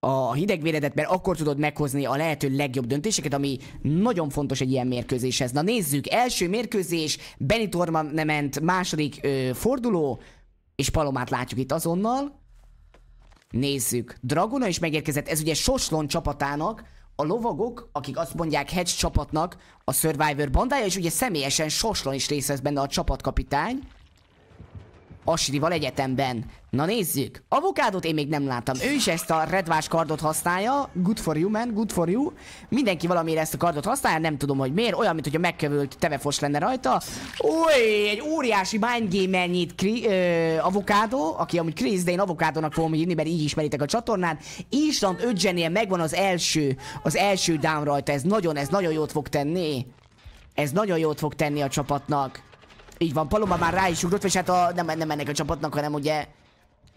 a hidegvéredet, mert akkor tudod meghozni a lehető legjobb döntéseket, ami nagyon fontos egy ilyen mérkőzéshez. Na nézzük, első mérkőzés, Benny ment második ö, forduló, és Palomát látjuk itt azonnal. Nézzük, Dragona is megérkezett, ez ugye Soslon csapatának, a lovagok, akik azt mondják Hedge csapatnak, a Survivor bandája, és ugye személyesen Soslon is részt vesz benne a csapatkapitány. Asrival egyetemben. Na nézzük. Avokádot én még nem láttam. Ő is ezt a redvás kardot használja. Good for you, man. Good for you. Mindenki valamiért ezt a kardot használja. Nem tudom, hogy miért. Olyan, mint hogyha megkövült tevefos lenne rajta. Új, egy óriási mindgamer nyit avokádó, aki amúgy Chris, de én avokádónak fogom hívni, mert így ismeritek a csatornán. Instant 5 megvan az első, az első down rajta. Ez nagyon, ez nagyon jót fog tenni. Ez nagyon jót fog tenni a csapatnak. Így van, Paloma már rá is ugrott, és hát a, nem, nem ennek a csapatnak, hanem ugye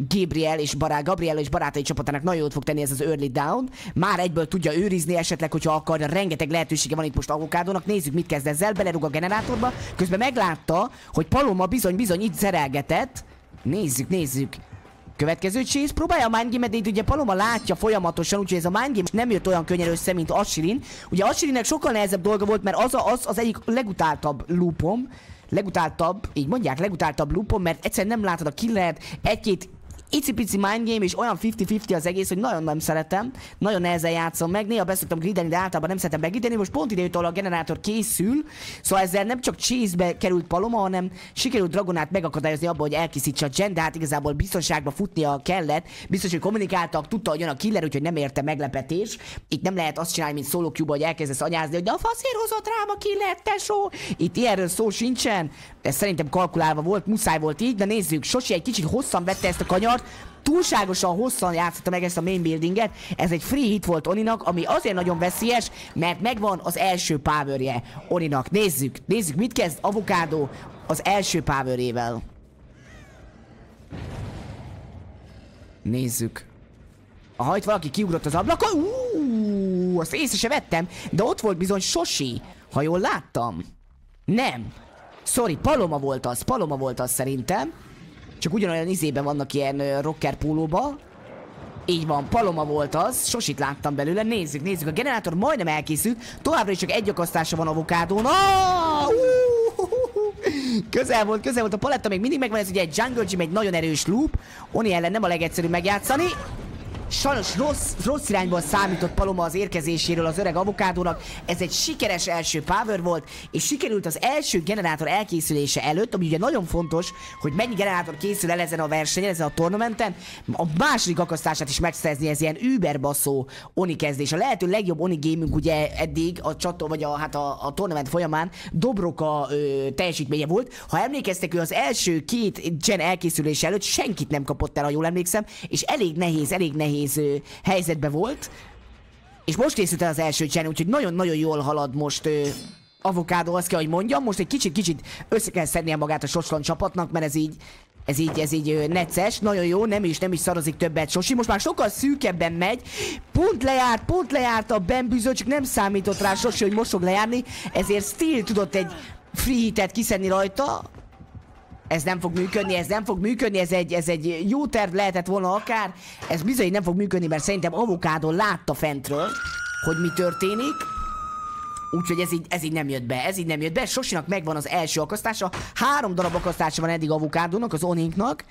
Gabriel és barát, Gabriel és barátai csapatának nagyon jót fog tenni ez az early down. Már egyből tudja őrizni esetleg, hogyha akar, rengeteg lehetősége van itt most avokádónak. Nézzük, mit kezd ezzel, belerúg a generátorba. Közben meglátta, hogy Paloma bizony-bizony itt zerelgetett. Nézzük, nézzük. Következő chase próbálja a mindgame de ugye Paloma látja folyamatosan, úgyhogy ez a mindgame nem jött olyan könnyen össze, mint Ashirin. Ugye Ashirinnek sokkal nehezebb dolga volt, mert az, a, az az egyik legutáltabb loopom, legutáltabb, így mondják, legutáltabb loopom, mert egyszerűen nem látod a killert, egy-két icipici mindgame, és olyan 50-50 az egész, hogy nagyon nem szeretem, nagyon nehezen játszom meg, néha beszoktam gridelni, de általában nem szeretem begrideni, most pont ide a generátor készül, szóval ezzel nem csak chase került Paloma, hanem sikerült Dragonát megakadályozni abban, hogy elkészítse a gen, de hát igazából biztonságba futnia kellett, biztos, hogy kommunikáltak, tudta, hogy jön a killer, úgyhogy nem érte meglepetés. Itt nem lehet azt csinálni, mint solo cube hogy elkezdesz anyázni, hogy de a faszér hozott rám a killer, tesó! Itt ilyenről szó sincsen, ez szerintem kalkulálva volt, muszáj volt így, de nézzük, Sosi egy kicsit hosszan vette ezt a kanyart, túlságosan hosszan játszotta meg ezt a main buildinget, ez egy free hit volt Oninak, ami azért nagyon veszélyes, mert megvan az első powerje Oninak. Nézzük, nézzük, mit kezd Avokádó az első powerével. Nézzük. Aha, itt valaki kiugrott az ablakon. Uuuuh, azt észre se vettem, de ott volt bizony Sosi, ha jól láttam. Nem. Sorry, Paloma volt az, Paloma volt az szerintem. Csak ugyanolyan izében vannak ilyen rocker pólóba. Így van, Paloma volt az, sosit láttam belőle, nézzük, nézzük, a generátor majdnem elkészült, továbbra is csak egy akasztása van avokádón. Oh! Közel volt, közel volt, a paletta még mindig megvan, ez ugye egy jungle gym, egy nagyon erős loop. Oni ellen nem a legegyszerűbb megjátszani. Sajnos rossz, rossz irányból számított Paloma az érkezéséről az öreg avokádónak. Ez egy sikeres első power volt, és sikerült az első generátor elkészülése előtt, ami ugye nagyon fontos, hogy mennyi generátor készül el ezen a versenyen, ezen a tornamenten, a második akasztását is megszerezni, ez ilyen überbaszó Oni kezdés. A lehető legjobb Oni gaming ugye eddig a csató, vagy a, hát a, a tornament folyamán Dobroka ö, teljesítménye volt. Ha emlékeztek, ő az első két gen elkészülése előtt senkit nem kapott el, ha jól emlékszem, és elég nehéz, elég nehéz nehéz helyzetben volt. És most készült el az első csen, úgyhogy nagyon-nagyon jól halad most ö, avokádó, azt kell, hogy mondjam. Most egy kicsit-kicsit össze kell szednie magát a Soslon csapatnak, mert ez így ez így, ez így necces, nagyon jó, nem is, nem is szarozik többet Sosi. Most már sokkal szűkebben megy. Pont lejárt, pont lejárt a bembűző, csak nem számított rá Sosi, hogy most fog lejárni. Ezért Steel tudott egy free hitet kiszedni rajta ez nem fog működni, ez nem fog működni, ez egy, ez egy jó terv lehetett volna akár, ez bizony nem fog működni, mert szerintem Avokádó látta fentről, hogy mi történik, Úgyhogy ez így, ez így nem jött be, ez így nem jött be. Sosinak megvan az első akasztása. Három darab akasztása van eddig avokádónak, az Oninknak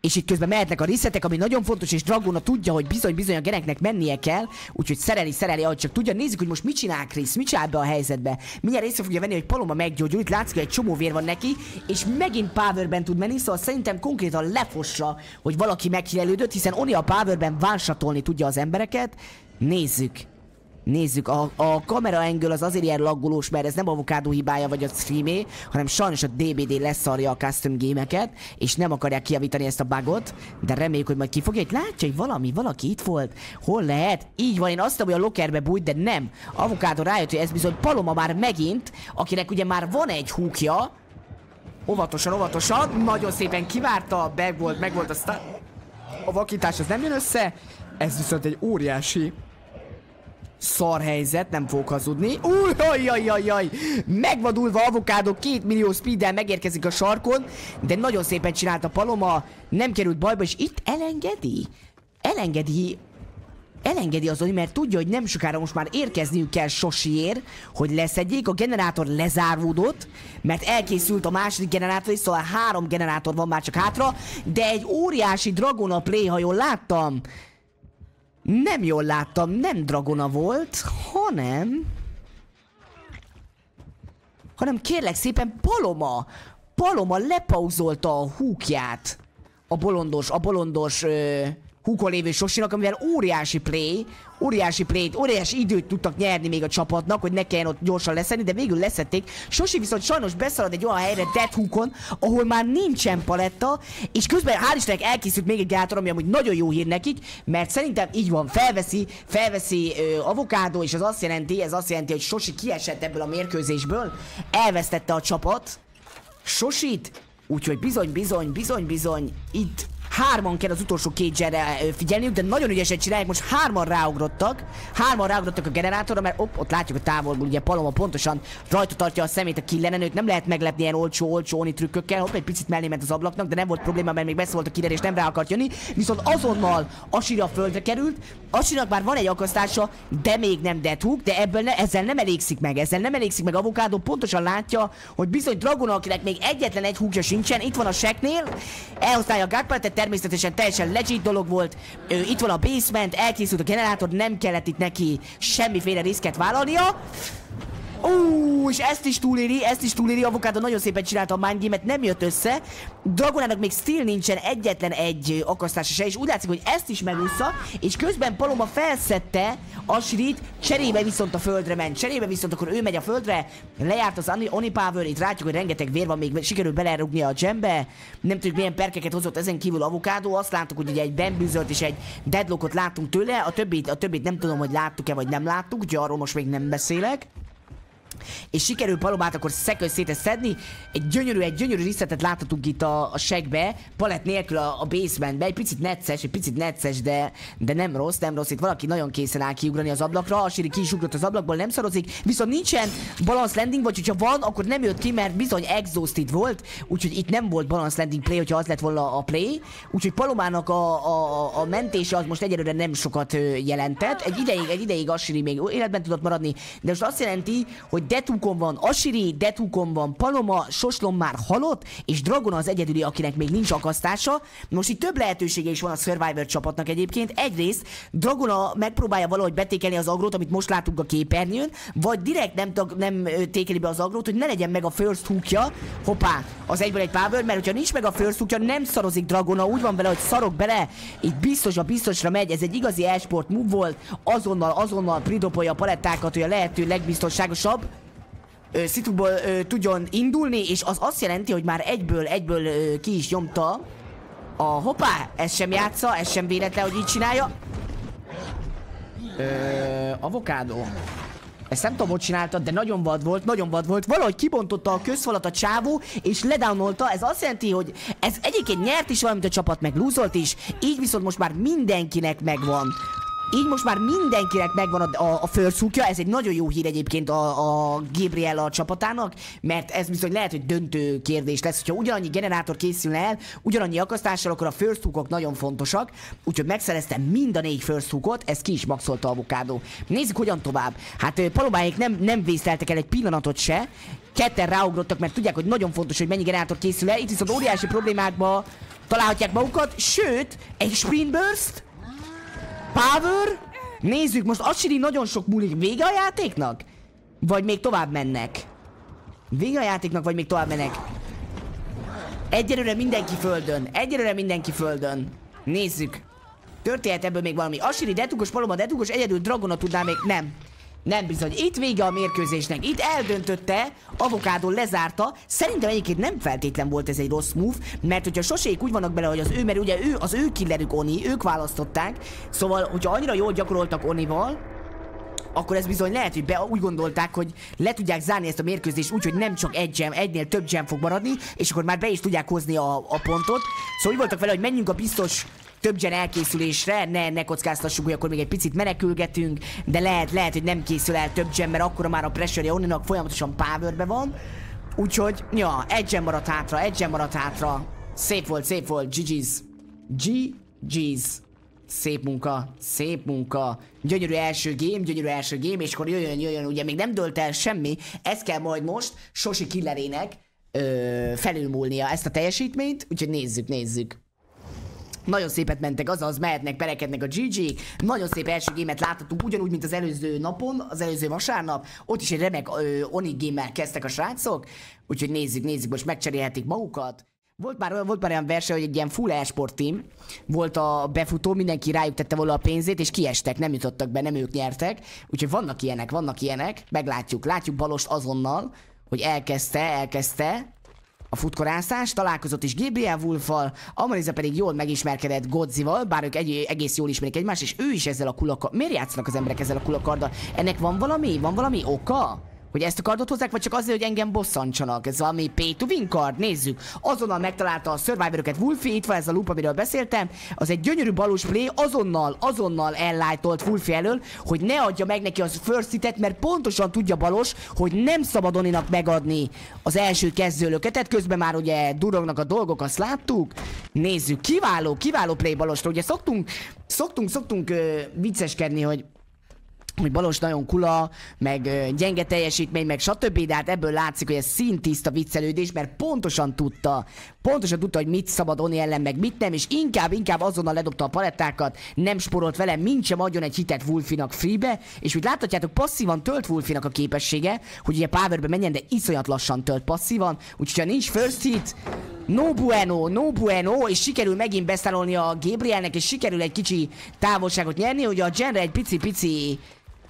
és itt közben mehetnek a riszetek, ami nagyon fontos, és Dragona tudja, hogy bizony-bizony a gereknek mennie kell, úgyhogy szereli, szereli, ahogy csak tudja. Nézzük, hogy most mit csinál Krisz, mit csinál be a helyzetbe. Mindjárt észre fogja venni, hogy Paloma meggyógyul, itt látszik, hogy egy csomó vér van neki, és megint powerben tud menni, szóval szerintem konkrétan lefossa, hogy valaki meghirelődött, hiszen Oni a powerben vánsatolni tudja az embereket. Nézzük. Nézzük, a, a kamera angle az azért ilyen laggolós, mert ez nem avokádó hibája vagy a streamé, hanem sajnos a DBD leszarja a custom gémeket, és nem akarják kiavítani ezt a bugot, de reméljük, hogy majd kifogja. Itt látja, hogy valami, valaki itt volt. Hol lehet? Így van, én azt mondom, hogy a lockerbe bújt, de nem. Avokádó rájött, hogy ez bizony Paloma már megint, akinek ugye már van egy húkja. Óvatosan, óvatosan, nagyon szépen kivárta, meg volt, meg volt a A vakítás az nem jön össze, ez viszont egy óriási szar helyzet, nem fogok hazudni. Ujjajjajjaj! Megvadulva avokádó két millió speeddel megérkezik a sarkon, de nagyon szépen csinálta Paloma, nem került bajba, és itt elengedi. Elengedi elengedi az Oni, mert tudja, hogy nem sokára most már érkezniük kell Sosiér, hogy leszedjék, a generátor lezárvódott, mert elkészült a második generátor is, szóval három generátor van már csak hátra, de egy óriási Dragona jól láttam, nem jól láttam, nem Dragona volt, hanem... Hanem kérlek szépen Paloma! Paloma lepauzolta a húkját. A bolondos, a bolondos... Ö húkon lévő Sosinak, amivel óriási play, óriási play óriási időt tudtak nyerni még a csapatnak, hogy ne kelljen ott gyorsan leszedni, de végül leszették. Sosi viszont sajnos beszalad egy olyan helyre Death Hookon, ahol már nincsen paletta, és közben hál' Istennek elkészült még egy gátor, ami amúgy nagyon jó hír nekik, mert szerintem így van, felveszi, felveszi ö, avokádó, és az azt jelenti, ez azt jelenti, hogy Sosi kiesett ebből a mérkőzésből, elvesztette a csapat, Sosit, úgyhogy bizony, bizony, bizony, bizony, itt Hárman kell az utolsó két zserre figyelniük, de nagyon ügyesen csinálják, most hárman ráugrottak. Hárman ráugrottak a generátorra, mert op, ott látjuk a távolból, ugye Paloma pontosan rajta tartja a szemét a killenen, őt nem lehet meglepni ilyen olcsó, olcsó oni trükkökkel. Hopp, egy picit mellé ment az ablaknak, de nem volt probléma, mert még messze volt a killer és nem rá akart jönni. Viszont azonnal Asira földre került. Asinak már van egy akasztása, de még nem Deadhook, de ebből ne, ezzel nem elégszik meg, ezzel nem elégszik meg Avokádó, pontosan látja, hogy bizony Dragon, akinek még egyetlen egy húgja sincsen, itt van a Sheknél, elhasználja a Gagpaletet, természetesen teljesen legit dolog volt. Ö, itt van a basement, elkészült a generátor, nem kellett itt neki semmiféle riszket vállalnia. Ó, és ezt is túléri, ezt is túléri, Avokádó nagyon szépen csinálta a mindgame nem jött össze. Dragonának még still nincsen egyetlen egy akasztása se, és úgy látszik, hogy ezt is megúszza, és közben Paloma felszette Asrit, cserébe viszont a földre ment, cserébe viszont akkor ő megy a földre, lejárt az Oni Power, itt látjuk, hogy rengeteg vér van, még sikerült belerugnia a gembe, nem tudjuk milyen perkeket hozott ezen kívül Avokádó, azt láttuk, hogy ugye egy bambűzölt és egy deadlockot láttunk tőle, a többit, a többit nem tudom, hogy láttuk-e vagy nem láttuk, ugye arról most még nem beszélek és sikerül Palomát akkor szekös széteszedni. Egy gyönyörű, egy gyönyörű részletet láthatunk itt a, a segbe, palett nélkül a, a basementbe, egy picit necces, egy picit necces, de, de nem rossz, nem rossz. Itt valaki nagyon készen áll kiugrani az ablakra, a Siri ki is ugrott az ablakból, nem szarozik, viszont nincsen balance landing, vagy hogyha van, akkor nem jött ki, mert bizony exhausted volt, úgyhogy itt nem volt balance landing play, hogyha az lett volna a play, úgyhogy Palomának a, a, a mentése az most egyelőre nem sokat jelentett. Egy ideig, egy ideig Asiri még életben tudott maradni, de most azt jelenti, hogy Detukon van Asiri, Detukon van Paloma, Soslom már halott, és Dragon az egyedüli, akinek még nincs akasztása. Most itt több lehetősége is van a Survivor csapatnak egyébként. Egyrészt Dragona megpróbálja valahogy betékelni az agrót, amit most látunk a képernyőn, vagy direkt nem, nem tékeli be az agrót, hogy ne legyen meg a first hookja. Hoppá, az egyből egy power, mert hogyha nincs meg a first hookja, nem szarozik Dragona, úgy van vele, hogy szarok bele, itt biztos a biztosra megy, ez egy igazi esport move volt, azonnal, azonnal pridopolja a palettákat, hogy a lehető legbiztonságosabb ö, szituból tudjon indulni, és az azt jelenti, hogy már egyből, egyből ö, ki is nyomta a hoppá, ez sem játsza, ez sem véletlen, hogy így csinálja. Ö, avokádó. Ezt nem tudom, hogy csináltad, de nagyon vad volt, nagyon vad volt. Valahogy kibontotta a közfalat a csávó, és ledownolta. Ez azt jelenti, hogy ez egyébként nyert is valamit a csapat, meg lúzolt is. Így viszont most már mindenkinek megvan így most már mindenkinek megvan a, a, a fölszúkja, ez egy nagyon jó hír egyébként a, a Gabriella csapatának, mert ez bizony lehet, hogy döntő kérdés lesz, hogyha ugyanannyi generátor készülne el, ugyanannyi akasztással, akkor a fölszúkok nagyon fontosak, úgyhogy megszereztem mind a négy fölszúkot, ez ki is maxolta a avokádó. Nézzük, hogyan tovább. Hát Palobáik nem, nem vészteltek el egy pillanatot se, ketten ráugrottak, mert tudják, hogy nagyon fontos, hogy mennyi generátor készül el, itt viszont óriási problémákba találhatják magukat, sőt, egy sprint burst, Power? Nézzük, most Asiri nagyon sok múlik. Vége a játéknak? Vagy még tovább mennek? Vége a játéknak, vagy még tovább mennek? Egyelőre mindenki földön. Egyelőre mindenki földön. Nézzük. Történhet ebből még valami. Asiri, Detugos, Paloma, Detugos, egyedül Dragona tudná még... Nem. Nem bizony. Itt vége a mérkőzésnek. Itt eldöntötte, avokádó lezárta. Szerintem egyébként nem feltétlen volt ez egy rossz move, mert hogyha sosék úgy vannak bele, hogy az ő, mert ugye ő, az ő killerük Oni, ők választották. Szóval, hogyha annyira jól gyakoroltak Onival, akkor ez bizony lehet, hogy be, úgy gondolták, hogy le tudják zárni ezt a mérkőzést úgy, hogy nem csak egy gem, egynél több gem fog maradni, és akkor már be is tudják hozni a, a pontot. Szóval úgy voltak vele, hogy menjünk a biztos több gen elkészülésre, ne, ne kockáztassuk, hogy akkor még egy picit menekülgetünk, de lehet, lehet, hogy nem készül el több gen, mert akkor már a pressure onninak folyamatosan powerbe van. Úgyhogy, ja, egy gen maradt hátra, egy gen maradt hátra. Szép volt, szép volt, GG's. GG's. Szép munka, szép munka. Gyönyörű első game, gyönyörű első game, és akkor jöjjön, jöjjön, ugye még nem dölt el semmi. Ez kell majd most Sosi killerének ö, felülmúlnia ezt a teljesítményt, úgyhogy nézzük, nézzük. Nagyon szépet mentek, azaz mehetnek, perekednek a GG. Nagyon szép első gémet láthatunk, ugyanúgy, mint az előző napon, az előző vasárnap. Ott is egy remek ö, Oni gémmel kezdtek a srácok. Úgyhogy nézzük, nézzük, most megcserélhetik magukat. Volt már, volt már olyan verseny, hogy egy ilyen full esport team volt a befutó, mindenki rájuk tette volna a pénzét, és kiestek, nem jutottak be, nem ők nyertek. Úgyhogy vannak ilyenek, vannak ilyenek, meglátjuk. Látjuk Balost azonnal, hogy elkezdte, elkezdte a futkorászás, találkozott is Gabriel Wolffal, Amariza pedig jól megismerkedett Godzival, bár ők egy, egész jól ismerik egymást, és ő is ezzel a kulakarddal. Miért játszanak az emberek ezzel a kulakarddal? Ennek van valami? Van valami oka? Hogy ezt a kardot hozzák, vagy csak azért, hogy engem bosszantsanak? Ez valami pay to win kard? Nézzük. Azonnal megtalálta a survivorokat Wolfie, itt van ez a loop, amiről beszéltem. Az egy gyönyörű balus play, azonnal, azonnal ellájtolt Wolfie elől, hogy ne adja meg neki az first hitet, mert pontosan tudja balos, hogy nem szabad Oninak megadni az első kezdőlöketet. Közben már ugye durognak a dolgok, azt láttuk. Nézzük, kiváló, kiváló play balosra. Ugye szoktunk, szoktunk, szoktunk uh, vicceskedni, hogy hogy Balos nagyon kula, meg gyenge teljesítmény, meg stb. De hát ebből látszik, hogy ez szintiszta viccelődés, mert pontosan tudta, pontosan tudta, hogy mit szabad Oni ellen, meg mit nem, és inkább, inkább azonnal ledobta a palettákat, nem sporolt vele, mint sem adjon egy hitet Wolfinak freebe, és úgy láthatjátok, passzívan tölt Wolfinak a képessége, hogy ugye powerbe menjen, de iszonyat lassan tölt passzívan, úgyhogy ha nincs first hit, no bueno, no bueno, és sikerül megint beszállolni a Gabrielnek, és sikerül egy kicsi távolságot nyerni, hogy a Genre egy pici-pici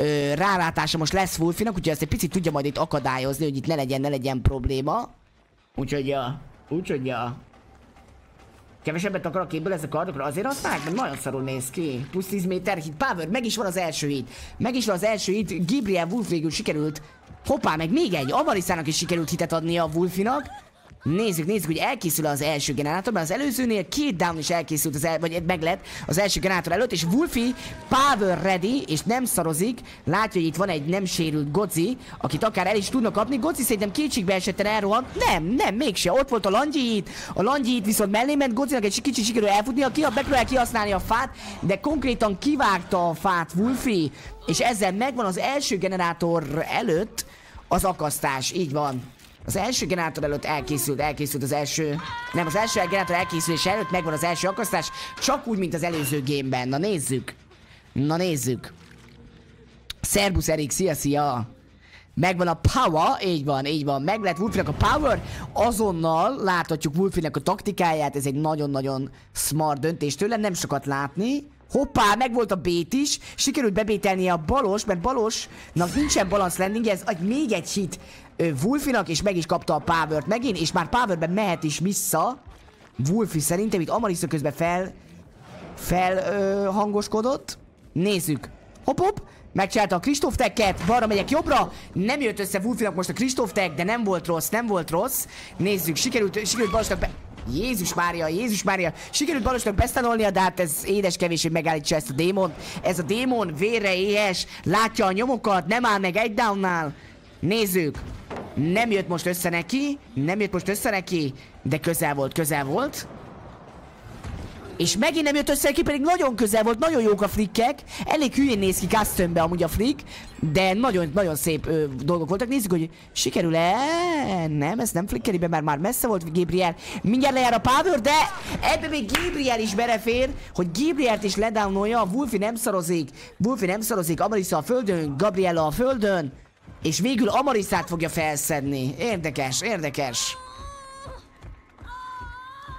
ö, rálátása most lesz Wolfinak, úgyhogy ezt egy picit tudja majd itt akadályozni, hogy itt ne legyen, ne legyen probléma. Úgyhogy ja, úgyhogy ja. Kevesebbet akar a képből ez a kardokra, azért használják, mert nagyon szarul néz ki. Plusz 10 méter hit, power, meg is van az első hit. Meg is van az első hit, Gabriel Wolf végül sikerült. Hoppá, meg még egy, Amariszának is sikerült hitet adni a Wolfinak. Nézzük, nézzük, hogy elkészül az első generátor, mert az előzőnél két down is elkészült, az el, vagy meg lett az első generátor előtt, és Wolfie power ready, és nem szarozik. Látja, hogy itt van egy nem sérült Gozi, akit akár el is tudnak kapni. Gozi szerintem kétségbe esetten elrohan. Nem, nem, mégse. Ott volt a Langyit. A Langyit viszont mellé ment Gozinak egy kicsit sikerül elfutnia, ki, megpróbál kihasználni a fát, de konkrétan kivágta a fát Wolfie, és ezzel megvan az első generátor előtt az akasztás. Így van. Az első generátor előtt elkészült, elkészült az első... Nem, az első generátor elkészülés előtt megvan az első akasztás, csak úgy, mint az előző gameben. Na nézzük. Na nézzük. Szerbusz Erik, szia, szia! Megvan a power, így van, így van. Meg lett Wolfinak a power, azonnal láthatjuk Wolfinak a taktikáját, ez egy nagyon-nagyon smart döntés tőle, nem sokat látni. Hoppá, meg volt a bét is, sikerült bebételni a balos, mert balosnak nincsen balance landing, ez egy, még egy hit Wolfinak, és meg is kapta a power megint, és már powerben mehet is vissza. Wolfi szerintem itt Amarissa közben fel, fel ö, hangoskodott. Nézzük. Hopp, hopp. Megcsinálta a Kristóf teket, balra megyek jobbra, nem jött össze Wolfinak most a Kristóf tek, de nem volt rossz, nem volt rossz. Nézzük, sikerült, sikerült Balosnak be... Jézus Mária, Jézus Mária, sikerült Balosnak bestanolnia, de hát ez édes kevés, hogy megállítsa ezt a démont. Ez a démon vérre éhes, látja a nyomokat, nem áll meg egy downnál. Nézzük. Nem jött most össze neki, nem jött most össze neki, de közel volt, közel volt. És megint nem jött össze neki, pedig nagyon közel volt, nagyon jók a flikkek. Elég hülyén néz ki custombe amúgy a flick, de nagyon, nagyon szép ö, dolgok voltak. Nézzük, hogy sikerül-e? Nem, ez nem flickeri be, mert már messze volt Gabriel. Mindjárt lejár a power, de ebbe még Gabriel is berefér, hogy Gabrielt is ledownolja. Wolfi nem szarozik, Wolfi nem szarozik, Amarissa a földön, Gabriella a földön. És végül Amariszát fogja felszedni. Érdekes, érdekes.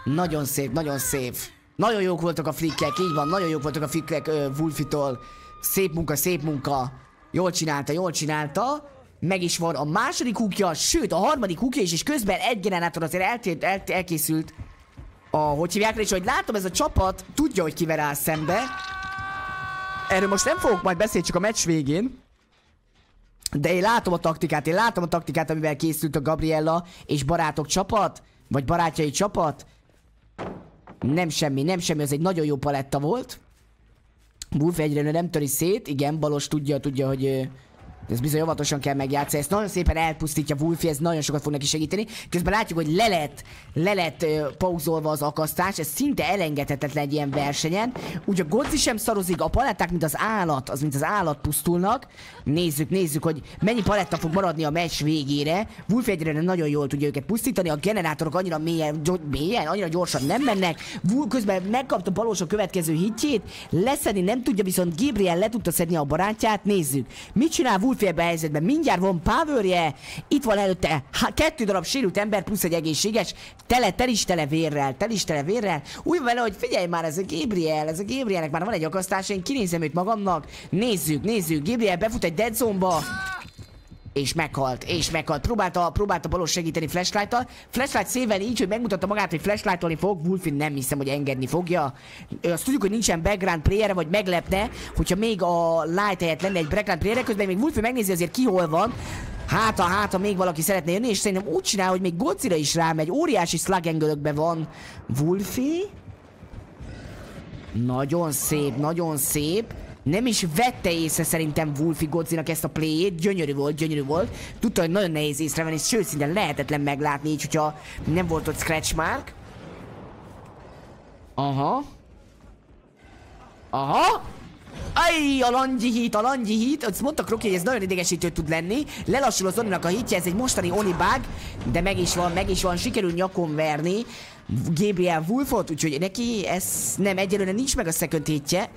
Nagyon szép, nagyon szép. Nagyon jók voltak a flikkek, így van, nagyon jók voltak a flikkek uh, Wolfitól. Szép munka, szép munka. Jól csinálta, jól csinálta. Meg is van a második húkja, sőt a harmadik húkja is, és közben egy generátor azért eltért, el, elkészült. A, hogy hívják és hogy látom, ez a csapat tudja, hogy kivel áll szembe. Erről most nem fogok majd beszélni, csak a meccs végén. De én látom a taktikát, én látom a taktikát, amivel készült a Gabriella és barátok csapat, vagy barátjai csapat. Nem semmi, nem semmi, ez egy nagyon jó paletta volt. Wolf egyre nem töri szét, igen, Balos tudja, tudja, hogy Ez bizony óvatosan kell megjátszani. Ezt nagyon szépen elpusztítja Wolfie, ez nagyon sokat fog neki segíteni. Közben látjuk, hogy le lett, le lett uh, pauzolva az akasztás, ez szinte elengedhetetlen egy ilyen versenyen. Ugye a Godzi sem szarozik, a paletták, mint az állat, az mint az állat pusztulnak. Nézzük, nézzük, hogy mennyi paletta fog maradni a meccs végére. Wolfie egyre nagyon jól tudja őket pusztítani, a generátorok annyira mélyen, mélyen annyira gyorsan nem mennek. Wolf közben megkapta Balós a következő hitjét, leszedni nem tudja, viszont Gabriel le tudta szedni a barátját, nézzük. Mit csinál Wolfie a helyzetben? Mindjárt van power itt van előtte ha, kettő darab sérült ember, plusz egy egészséges, tele, tel is tele vérrel, tel is tele vérrel. Úgy vele, hogy figyelj már, ez a Gabriel, ez a Gabrielnek már van egy akasztás, én kinézem őt magamnak. Nézzük, nézzük, Gabriel befut egy dead zone-ba. És meghalt, és meghalt. Próbálta, próbálta balos segíteni flashlight-tal. Flashlight széven így, hogy megmutatta magát, hogy flashlightolni fog. Wolfin nem hiszem, hogy engedni fogja. Azt tudjuk, hogy nincsen background player vagy meglepne, hogyha még a light helyett lenne egy background player közben még Wolfin megnézi azért ki hol van. Hát ha, hát ha még valaki szeretne jönni, és szerintem úgy csinál, hogy még Godzilla is rámegy. Óriási slug van Wolfie. Nagyon szép, nagyon szép. Nem is vette észre szerintem Wolfie Godzinak ezt a playét. Gyönyörű volt, gyönyörű volt. Tudta, hogy nagyon nehéz észrevenni, és sőt, szinte lehetetlen meglátni, így, hogyha nem volt ott scratch mark. Aha. Aha. Aj, a langyi hit, a langyi hit. Azt mondta Kroki, hogy ez nagyon idegesítő tud lenni. Lelassul az Oninak a hitje, ez egy mostani Oni bug, de meg is van, meg is van, sikerül nyakon verni. Gabriel Wolfot, úgyhogy neki ez nem egyelőre nincs meg a second hitje.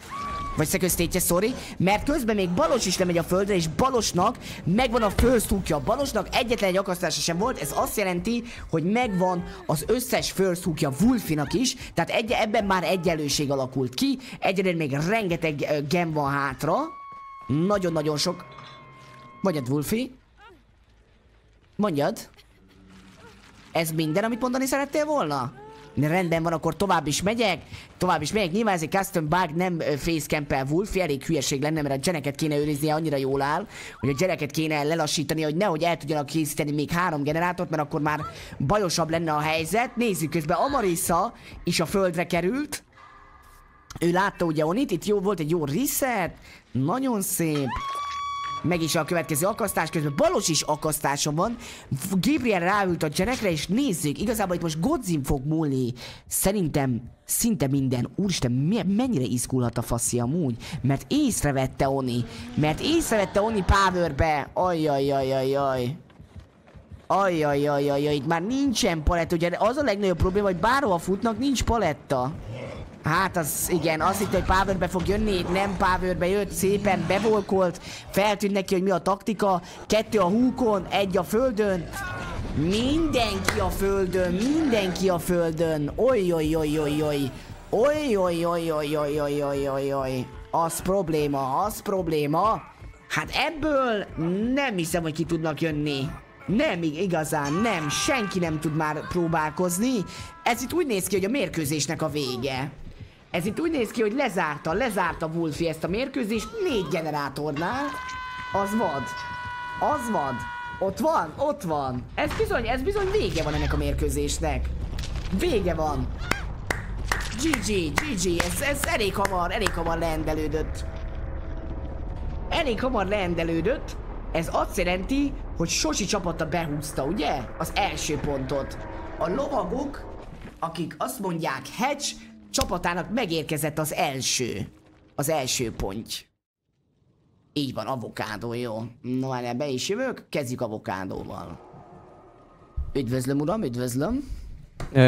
Vagy szeköztétje, sorry. Mert közben még Balos is lemegy a földre, és Balosnak megvan a hookja. Balosnak egyetlen egy akasztása sem volt, ez azt jelenti, hogy megvan az összes first hookja Wolfinak is, tehát egy, ebben már egyenlőség alakult ki. Egyelőre még rengeteg uh, gem van hátra. Nagyon-nagyon sok. Mondjad, Wolfie. Mondjad. Ez minden, amit mondani szerettél volna? Rendben van, akkor tovább is megyek. Tovább is megyek. Nyilván ez egy custom bug, nem facecamp-el Wolf. Elég hülyeség lenne, mert a geneket kéne őriznie annyira jól áll, hogy a geneket kéne lelassítani, hogy nehogy el tudjanak készíteni még három generátort, mert akkor már bajosabb lenne a helyzet. Nézzük közben, Amarissa is a földre került. Ő látta ugye Onit, itt jó volt egy jó reset. Nagyon szép. Meg is a következő akasztás közben Balos is akasztáson van. Gabriel ráült a gyerekre, és nézzük, igazából itt most Godzin fog múlni. Szerintem szinte minden. Úristen, mennyire izgulhat a faszi amúgy? Mert észrevette Oni. Mert észrevette Oni Powerbe. Ajajajajaj. Ajajajajaj, itt már nincsen paletta, ugye az a legnagyobb probléma, hogy bárhova futnak, nincs paletta. Hát az igen, azt hitt, hogy Powerbe fog jönni, nem Powerbe jött, szépen bevolkolt, feltűnt neki, hogy mi a taktika, kettő a húkon, egy a földön, mindenki a földön, mindenki a földön, oly oly oly oly oly, oly oly oly oly oly oly oly oly oly, az probléma, az probléma, hát ebből nem hiszem, hogy ki tudnak jönni. Nem, igazán nem, senki nem tud már próbálkozni. Ez itt úgy néz ki, hogy a mérkőzésnek a vége. Ez itt úgy néz ki, hogy lezárta, lezárta Wolfie ezt a mérkőzést négy generátornál. Az vad. Az vad. Ott van, ott van. Ez bizony, ez bizony vége van ennek a mérkőzésnek. Vége van. GG, GG, ez, ez elég hamar, elég hamar leendelődött. Elég hamar leendelődött. Ez azt jelenti, hogy Sosi csapata behúzta, ugye? Az első pontot. A lovagok, akik azt mondják Hedge, csapatának megérkezett az első. Az első pont. Így van, avokádó, jó. No, már be is jövök, kezdjük avokádóval. Üdvözlöm, uram, üdvözlöm.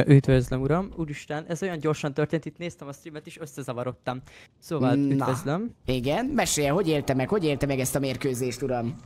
Üdvözlöm, uram. Úristen, ez olyan gyorsan történt, itt néztem a streamet is, összezavarodtam. Szóval, üdvözlöm. Na, igen, mesélj, hogy élte meg, hogy élte meg ezt a mérkőzést, uram?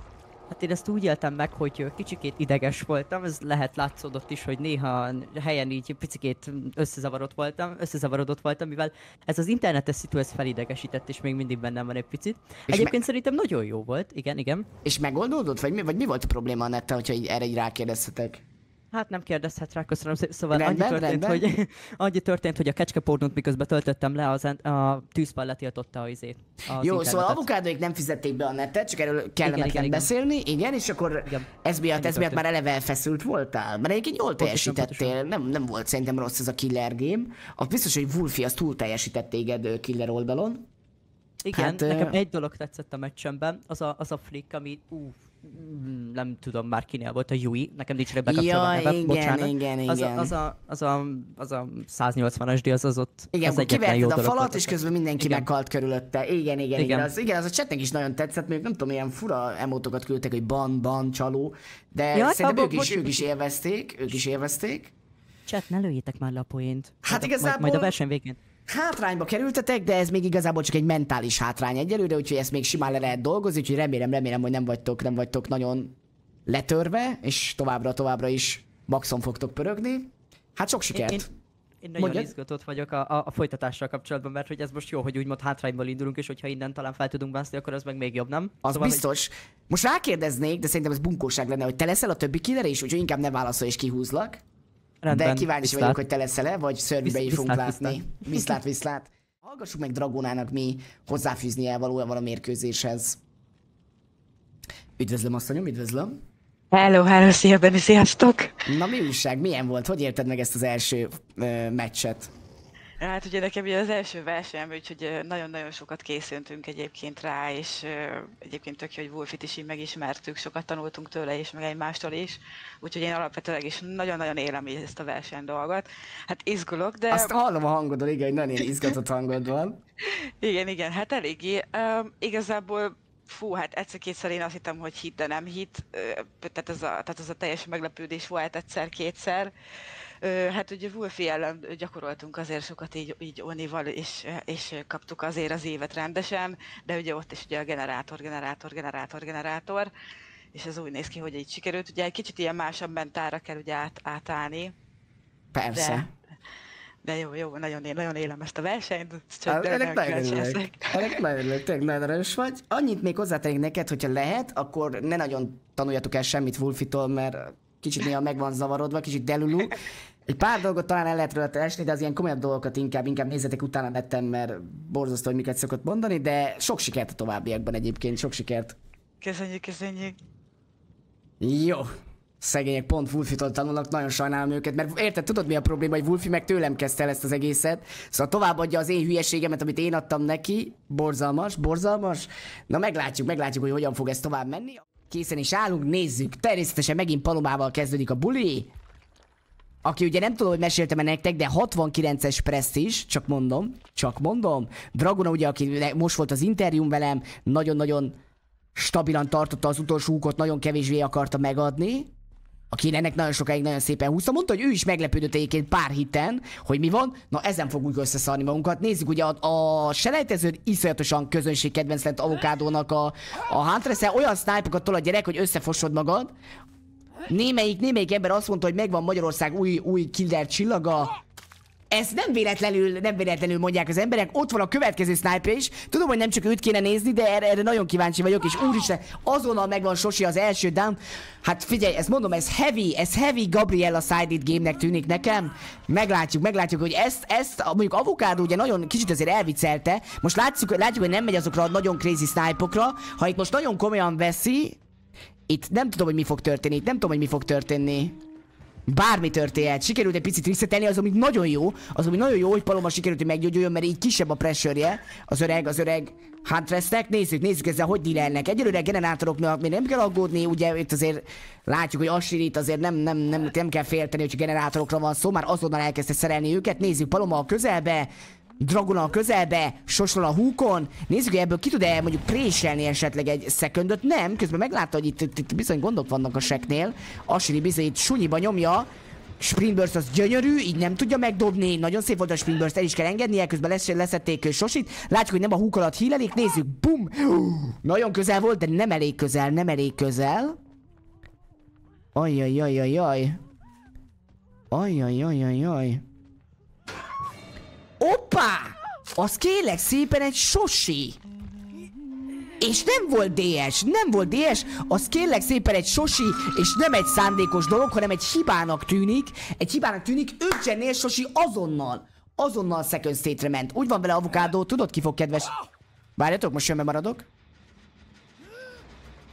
Hát én ezt úgy éltem meg, hogy kicsikét ideges voltam, ez lehet látszódott is, hogy néha helyen így picikét összezavarodott voltam, összezavarodott voltam, mivel ez az internetes szitu ez felidegesített, és még mindig bennem van egy picit. És Egyébként szerintem nagyon jó volt, igen, igen. És megoldódott? Vagy mi, vagy mi volt a probléma a nettel, hogyha így erre így rákérdezhetek? Hát nem kérdezhet rá, köszönöm szépen. Szóval rendben, annyi, történt, rendben. hogy, annyi történt, hogy a kecskepornót miközben töltöttem le, az, a tűzpal letiltotta az izét. Az Jó, internetet. szóval avokádóik nem fizették be a netet, csak erről kellene igen, igen, beszélni, igen. igen, és akkor igen. ez miatt, ez miatt már eleve elfeszült voltál. Mert egyébként jól teljesítettél, nem, nem volt szerintem rossz ez a killer game. A biztos, hogy Wolfie az túl teljesített téged killer oldalon. Igen, Hát, nekem egy dolog tetszett a meccsemben, az a, az a flick, ami, mm, nem tudom már kinél volt a Yui, nekem nincs rá bekapcsolva a Ja, nevem, igen, bocsánat. igen, Az igen. a, az, a, az, a, az a 180-as díj, az, az ott Igen, az egyetlen jó kiverted a falat, volt. és közben mindenki Igen. meghalt körülötte. Igen, igen, igen. Igen. Az, igen, az a chatnek is nagyon tetszett, még nem tudom, ilyen fura emotokat küldtek, hogy ban, ban, csaló, de Ja, szerintem abba- ők is, ők is élvezték, ők is élvezték. Chat, ne lőjétek már le a poént. Hát a- Majd, igazából- majd a verseny végén. Hátrányba kerültetek, de ez még igazából csak egy mentális hátrány egyelőre, úgyhogy ezt még simán le lehet dolgozni, úgyhogy remélem, remélem, hogy nem vagytok, nem vagytok nagyon letörve, és továbbra, továbbra is maxon fogtok pörögni. Hát sok sikert! Én, én nagyon Mondjad. izgatott vagyok a, a, a folytatással kapcsolatban, mert hogy ez most jó, hogy úgymond hátrányból indulunk, és hogyha innen talán fel tudunk bászni, akkor az meg még jobb, nem? Az Szóval, hogy- biztos. Most rákérdeznék, de szerintem ez bunkóság lenne, hogy te leszel a többi killer is, úgyhogy inkább ne válaszolj és kihúzlak. Rendben, de kíváncsi viszlát. vagyok, hogy te leszel-e, vagy szörvibe Visz- is fogunk viszlát, látni. Viszlát, viszlát. Hallgassuk meg Dragonának mi hozzáfűzni elvalója van a mérkőzéshez. Üdvözlöm, asszonyom, üdvözlöm. Hello, hello, szia Benni, sziasztok! Na mi újság, milyen volt? Hogy érted meg ezt az első ö, meccset? Hát ugye nekem ugye az első versenyem, úgyhogy nagyon-nagyon sokat készültünk egyébként rá, és egyébként tök jó, hogy Wolfit is így megismertük, sokat tanultunk tőle és meg egymástól is, úgyhogy én alapvetőleg is nagyon-nagyon élem így ezt a verseny dolgot. Hát izgulok, de Azt hallom a hangodon, igen, hogy nagyon izgatott hangod van. igen, igen, hát eléggé. Um, igazából fú, hát egyszer-kétszer én azt hittem, hogy hit, de nem hit, tehát ez a, tehát ez a teljes meglepődés volt egyszer-kétszer. Hát ugye Wolfi ellen gyakoroltunk azért sokat így, így Onival, és, és kaptuk azért az évet rendesen, de ugye ott is ugye a generátor, generátor, generátor, generátor, és ez úgy néz ki, hogy így sikerült. Ugye egy kicsit ilyen másabb mentára kell ugye át, átállni, Persze. de, de jó, jó, nagyon, nagyon élem ezt a versenyt, csak de ennek nagyon örülök. Ennek nagyon örülök, tényleg nagyon erős vagy. Annyit még hozzátennék neked, hogyha lehet, akkor ne nagyon tanuljatok el semmit Wolfitól, mert kicsit néha meg van zavarodva, kicsit delulú. Egy pár dolgot talán el lehet rajta esni, de az ilyen komolyabb dolgokat inkább, inkább nézzetek utána netten, mert borzasztó, hogy miket szokott mondani, de sok sikert a továbbiakban egyébként, sok sikert. Köszönjük, köszönjük. Jó. Szegények pont Wolfitól tanulnak, nagyon sajnálom őket, mert érted, tudod mi a probléma, hogy Wolfi meg tőlem kezdte el ezt az egészet, szóval továbbadja az én hülyeségemet, amit én adtam neki, borzalmas, borzalmas. Na meglátjuk, meglátjuk, hogy hogyan fog ez tovább menni. Készen is állunk, nézzük. Természetesen megint Palomával kezdődik a buli. Aki ugye nem tudom, hogy meséltem-e nektek, de 69-es presztis, csak mondom, csak mondom. Dragona ugye, aki most volt az interjúm velem, nagyon-nagyon stabilan tartotta az utolsó húkot, nagyon kevésbé akarta megadni. Aki ennek nagyon sokáig nagyon szépen húzta, mondta, hogy ő is meglepődött egyébként pár hiten, hogy mi van. Na ezen fogunk összeszarni magunkat. Nézzük, ugye a, a selejtező iszonyatosan közönség kedvenc lett avokádónak a, a huntress olyan snipeokat tol a gyerek, hogy összefosod magad. Némelyik, némelyik ember azt mondta, hogy megvan Magyarország új, új killer csillaga. Ezt nem véletlenül, nem véletlenül mondják az emberek. Ott van a következő sniper is. Tudom, hogy nem csak őt kéne nézni, de erre, erre nagyon kíváncsi vagyok, és úristen, azonnal megvan Sosi az első down. Hát figyelj, ezt mondom, ez heavy, ez heavy Gabriella sided game-nek tűnik nekem. Meglátjuk, meglátjuk, hogy ezt, ezt mondjuk Avocado ugye nagyon kicsit azért elviccelte. Most látjuk, látjuk, hogy nem megy azokra a nagyon crazy snipe-okra. Ha itt most nagyon komolyan veszi, itt nem tudom, hogy mi fog történni, itt nem tudom, hogy mi fog történni. Bármi történhet, sikerült egy picit resetelni, az ami nagyon jó, az ami nagyon jó, hogy Paloma sikerült, hogy meggyógyuljon, mert így kisebb a pressure az öreg, az öreg Huntressnek. Nézzük, nézzük ezzel, hogy dealelnek. Egyelőre a generátoroknak még nem kell aggódni, ugye itt azért látjuk, hogy Asirit azért nem, nem, nem, nem kell félteni, hogy generátorokra van szó, már azonnal elkezdte szerelni őket. Nézzük, Paloma a közelbe, Dragona a közelbe, Sosol a húkon. Nézzük, hogy ebből ki tud-e mondjuk préselni esetleg egy szekundot. Nem, közben meglátta, hogy itt, itt, itt bizony gondok vannak a seknél. Asiri bizony itt sunyiba nyomja. Springburst az gyönyörű, így nem tudja megdobni. Nagyon szép volt a Springburst, el is kell engednie, közben lesz, leszették Sosit. Látjuk, hogy nem a húk alatt hílelik, nézzük, bum! Nagyon közel volt, de nem elég közel, nem elég közel. Ajjajajajaj. Ajjajajajaj. Oppá! Az kérlek szépen egy sosi! És nem volt DS, nem volt DS, az kérlek szépen egy sosi, és nem egy szándékos dolog, hanem egy hibának tűnik. Egy hibának tűnik, öccsennél sosi azonnal, azonnal second state-re ment. Úgy van vele avokádó, tudod ki fog kedves... Várjatok, most jön maradok.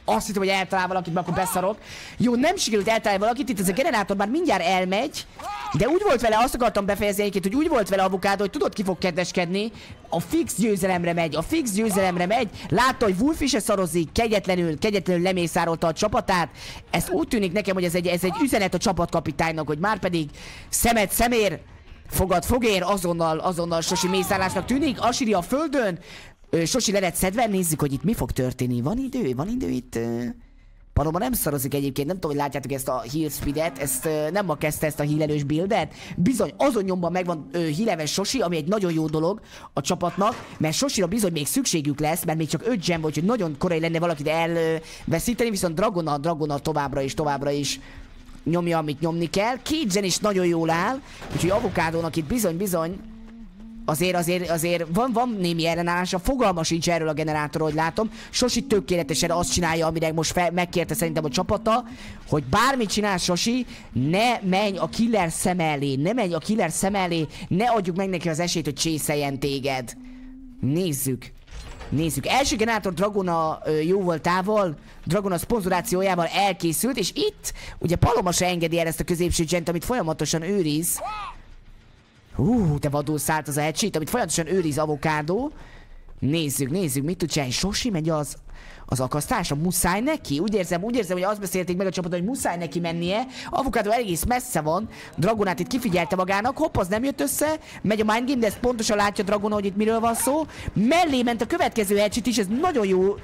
Azt hittem, hogy eltalál valakit, mert akkor beszarok. Jó, nem sikerült eltalálni valakit, itt ez a generátor már mindjárt elmegy. De úgy volt vele, azt akartam befejezni hogy úgy volt vele avokádó, hogy tudod ki fog kedveskedni. A fix győzelemre megy, a fix győzelemre megy. Látta, hogy Wolf is szarozik, kegyetlenül, kegyetlenül lemészárolta a csapatát. Ez úgy tűnik nekem, hogy ez egy, ez egy üzenet a csapatkapitánynak, hogy már pedig szemet szemér, fogad fogér, azonnal, azonnal Sosi mészárlásnak tűnik. Asiri a földön, Sosi le lett szedve, nézzük, hogy itt mi fog történni. Van idő? Van idő itt? Paloma nem szarozik egyébként, nem tudom, hogy látjátok ezt a heal speedet, ezt nem ma kezdte ezt a healelős buildet. Bizony, azon nyomban megvan ö, healeves Sosi, ami egy nagyon jó dolog a csapatnak, mert Sosira bizony még szükségük lesz, mert még csak 5 gem vagy, hogy nagyon korai lenne valakit elveszíteni, viszont Dragona, Dragona továbbra is, továbbra is nyomja, amit nyomni kell. Két is nagyon jól áll, úgyhogy avokádónak itt bizony-bizony azért, azért, azért van, van némi ellenállása, fogalma sincs erről a generátorról, hogy látom. Sosi tökéletesen azt csinálja, amire most fel, megkérte szerintem a csapata, hogy bármit csinál Sosi, ne menj a killer szem elé, ne menj a killer szem elé, ne adjuk meg neki az esélyt, hogy csészeljen téged. Nézzük. Nézzük. Első generátor Dragona ö, jóval távol, Dragona szponzorációjával elkészült, és itt ugye Paloma se engedi el ezt a középső gent, amit folyamatosan őriz. Hú, de vadul szállt az a headsheet, amit folyamatosan őriz avokádó. Nézzük, nézzük, mit tud csinálni. Sosi megy az, az akasztása, muszáj neki? Úgy érzem, úgy érzem, hogy azt beszélték meg a csapaton, hogy muszáj neki mennie. Avokádó egész messze van. Dragonát itt kifigyelte magának. Hopp, az nem jött össze. Megy a mindgame, de ezt pontosan látja Dragona, hogy itt miről van szó. Mellé ment a következő headshot is, ez nagyon jó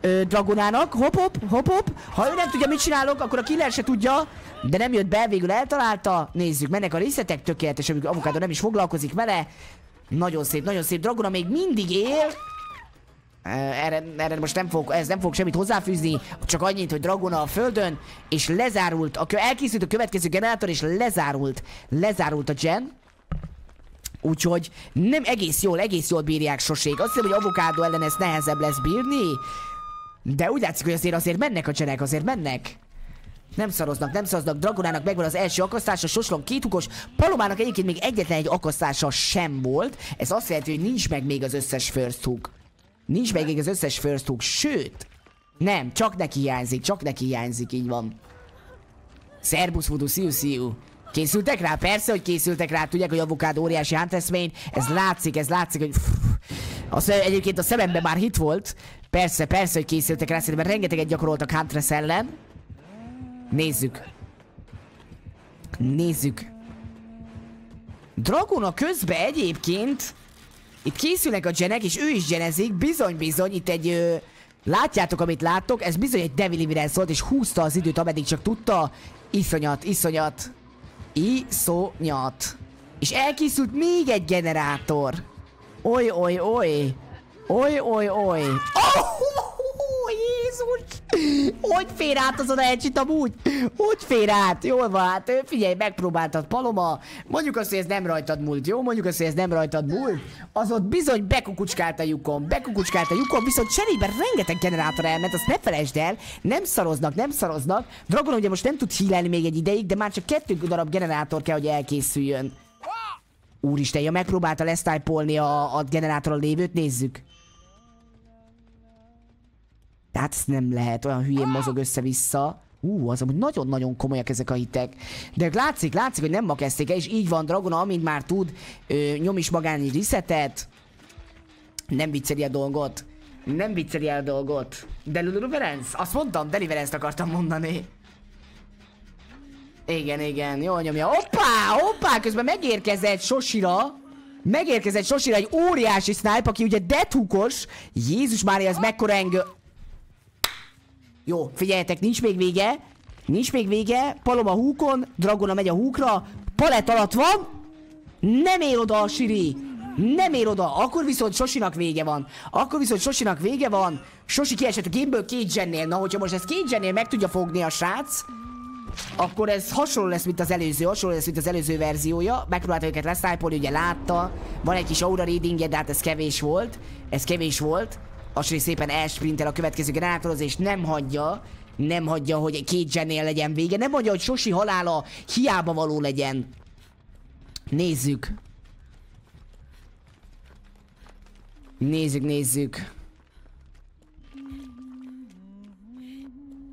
ö, Dragonának. Hop, hop, hop, hop. Ha ő nem tudja, mit csinálok, akkor a killer se tudja. De nem jött be, végül eltalálta. Nézzük, mennek a részletek, tökéletes, amikor avokádó nem is foglalkozik vele. Nagyon szép, nagyon szép. Dragona még mindig él. Erre, erre most nem fog, ez nem fog semmit hozzáfűzni, csak annyit, hogy Dragona a földön, és lezárult, a, elkészült a következő generátor, és lezárult, lezárult a gen. Úgyhogy nem egész jól, egész jól bírják sosék. Azt hiszem, hogy avokádó ellen ez nehezebb lesz bírni. De úgy látszik, hogy azért azért mennek a csenek, azért mennek. Nem szaroznak, nem szaroznak. Dragonának megvan az első akasztása, Soslom kéthugos. Palomának egyébként még egyetlen egy akasztása sem volt. Ez azt jelenti, hogy nincs meg még az összes first hook. Nincs meg még az összes first hook, sőt. Nem, csak neki hiányzik, csak neki hiányzik, így van. Szerbusz Voodoo, sziu, sziu. Készültek rá? Persze, hogy készültek rá. Tudják, hogy avokád óriási huntesmain. Ez látszik, ez látszik, hogy... Az egyébként a szememben már hit volt. Persze, persze, hogy készültek rá, szerintem rengeteget gyakoroltak Huntress ellen. Nézzük. Nézzük. Dragona közben egyébként itt készülnek a genek, és ő is genezik. Bizony-bizony, itt egy... Ö, látjátok, amit láttok? Ez bizony egy Devil Evidence volt, és húzta az időt, ameddig csak tudta. Iszonyat, iszonyat. Iszonyat. És elkészült még egy generátor. Oly, oly, oly. Oly, oly, oly. Oh, Jézus! Hogy fér át az a elcsit amúgy? Hogy fér át? Jól van, hát figyelj, megpróbáltad Paloma. Mondjuk azt, hogy ez nem rajtad múlt, jó? Mondjuk azt, hogy ez nem rajtad múlt. Az ott bizony bekukucskált a lyukon. Bekukucskált a lyukon, viszont cserébe rengeteg generátor elment, azt ne felejtsd el. Nem szaroznak, nem szaroznak. Dragon ugye most nem tud hílelni még egy ideig, de már csak kettő darab generátor kell, hogy elkészüljön. Úristen, ja megpróbálta lesztájpolni a, a generátorral lévőt, nézzük. Tehát ez nem lehet, olyan hülyén mozog össze-vissza. Ú, az amúgy nagyon-nagyon komolyak ezek a hitek. De látszik, látszik, hogy nem ma kezdték el, és így van, Dragona, amint már tud, ö, nyom is magán egy resetet. Nem vicceli a dolgot. Nem vicceli a dolgot. Deliverance? Azt mondtam, Deliverance-t akartam mondani. Igen, igen, jól nyomja. Hoppá, hoppá, közben megérkezett Sosira. Megérkezett Sosira egy óriási snipe, aki ugye deathhookos. Jézus Mária, ez mekkora engő... Jó, figyeljetek, nincs még vége. Nincs még vége. Paloma húkon, Dragona megy a húkra. Palett alatt van. Nem ér oda a Siri. Nem ér oda. Akkor viszont Sosinak vége van. Akkor viszont Sosinak vége van. Sosi kiesett a gameből két gennél. Na, hogyha most ezt két gennél meg tudja fogni a srác, akkor ez hasonló lesz, mint az előző, hasonló lesz, mint az előző verziója. Megpróbálta őket lesztájpolni, ugye látta. Van egy kis aura readingje, de hát ez kevés volt. Ez kevés volt. Asri szépen elsprintel a következő generátorhoz, és nem hagyja, nem hagyja, hogy két gennél legyen vége. Nem hagyja, hogy Sosi halála hiába való legyen. Nézzük. Nézzük, nézzük.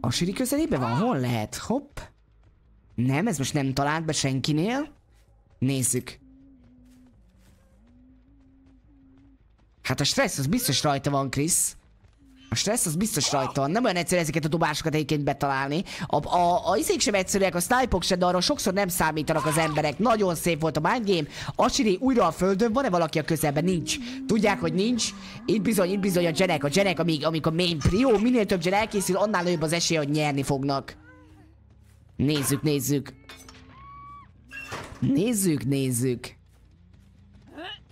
A Siri közelében van? Hol lehet? Hopp. Nem, ez most nem talált be senkinél. Nézzük. Hát a stressz az biztos rajta van, Krisz. A stressz az biztos rajta van. Nem olyan egyszerű ezeket a dobásokat egyébként betalálni. A, a, a izék sem egyszerűek, a snipe se, de arra sokszor nem számítanak az emberek. Nagyon szép volt a mind game. Asiri újra a földön, van-e valaki a közelben? Nincs. Tudják, hogy nincs. Itt bizony, itt bizony a genek. A genek, amíg, amíg a main prio, minél több gen elkészül, annál nagyobb az esély, hogy nyerni fognak. Nézzük, nézzük. Nézzük, nézzük.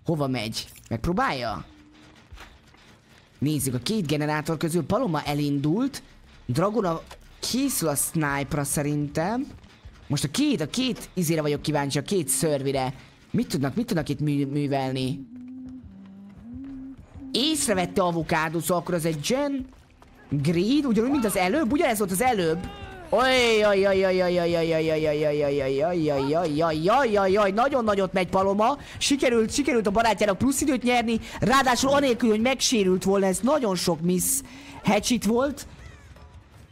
Hova megy? Megpróbálja? Nézzük, a két generátor közül Paloma elindult. Dragona készül a sniper szerintem. Most a két, a két izére vagyok kíváncsi, a két szörvire. Mit tudnak, mit tudnak itt mű, művelni? Észrevette avokádus, akkor az egy gen. Greed, ugyanúgy, mint az előbb, ugyanez volt az előbb. Nagyon nagyot megy Paloma. Sikerült, sikerült a barátjának plusz időt nyerni, ráadásul anélkül, hogy megsérült volna, ez nagyon sok miss hatchet volt.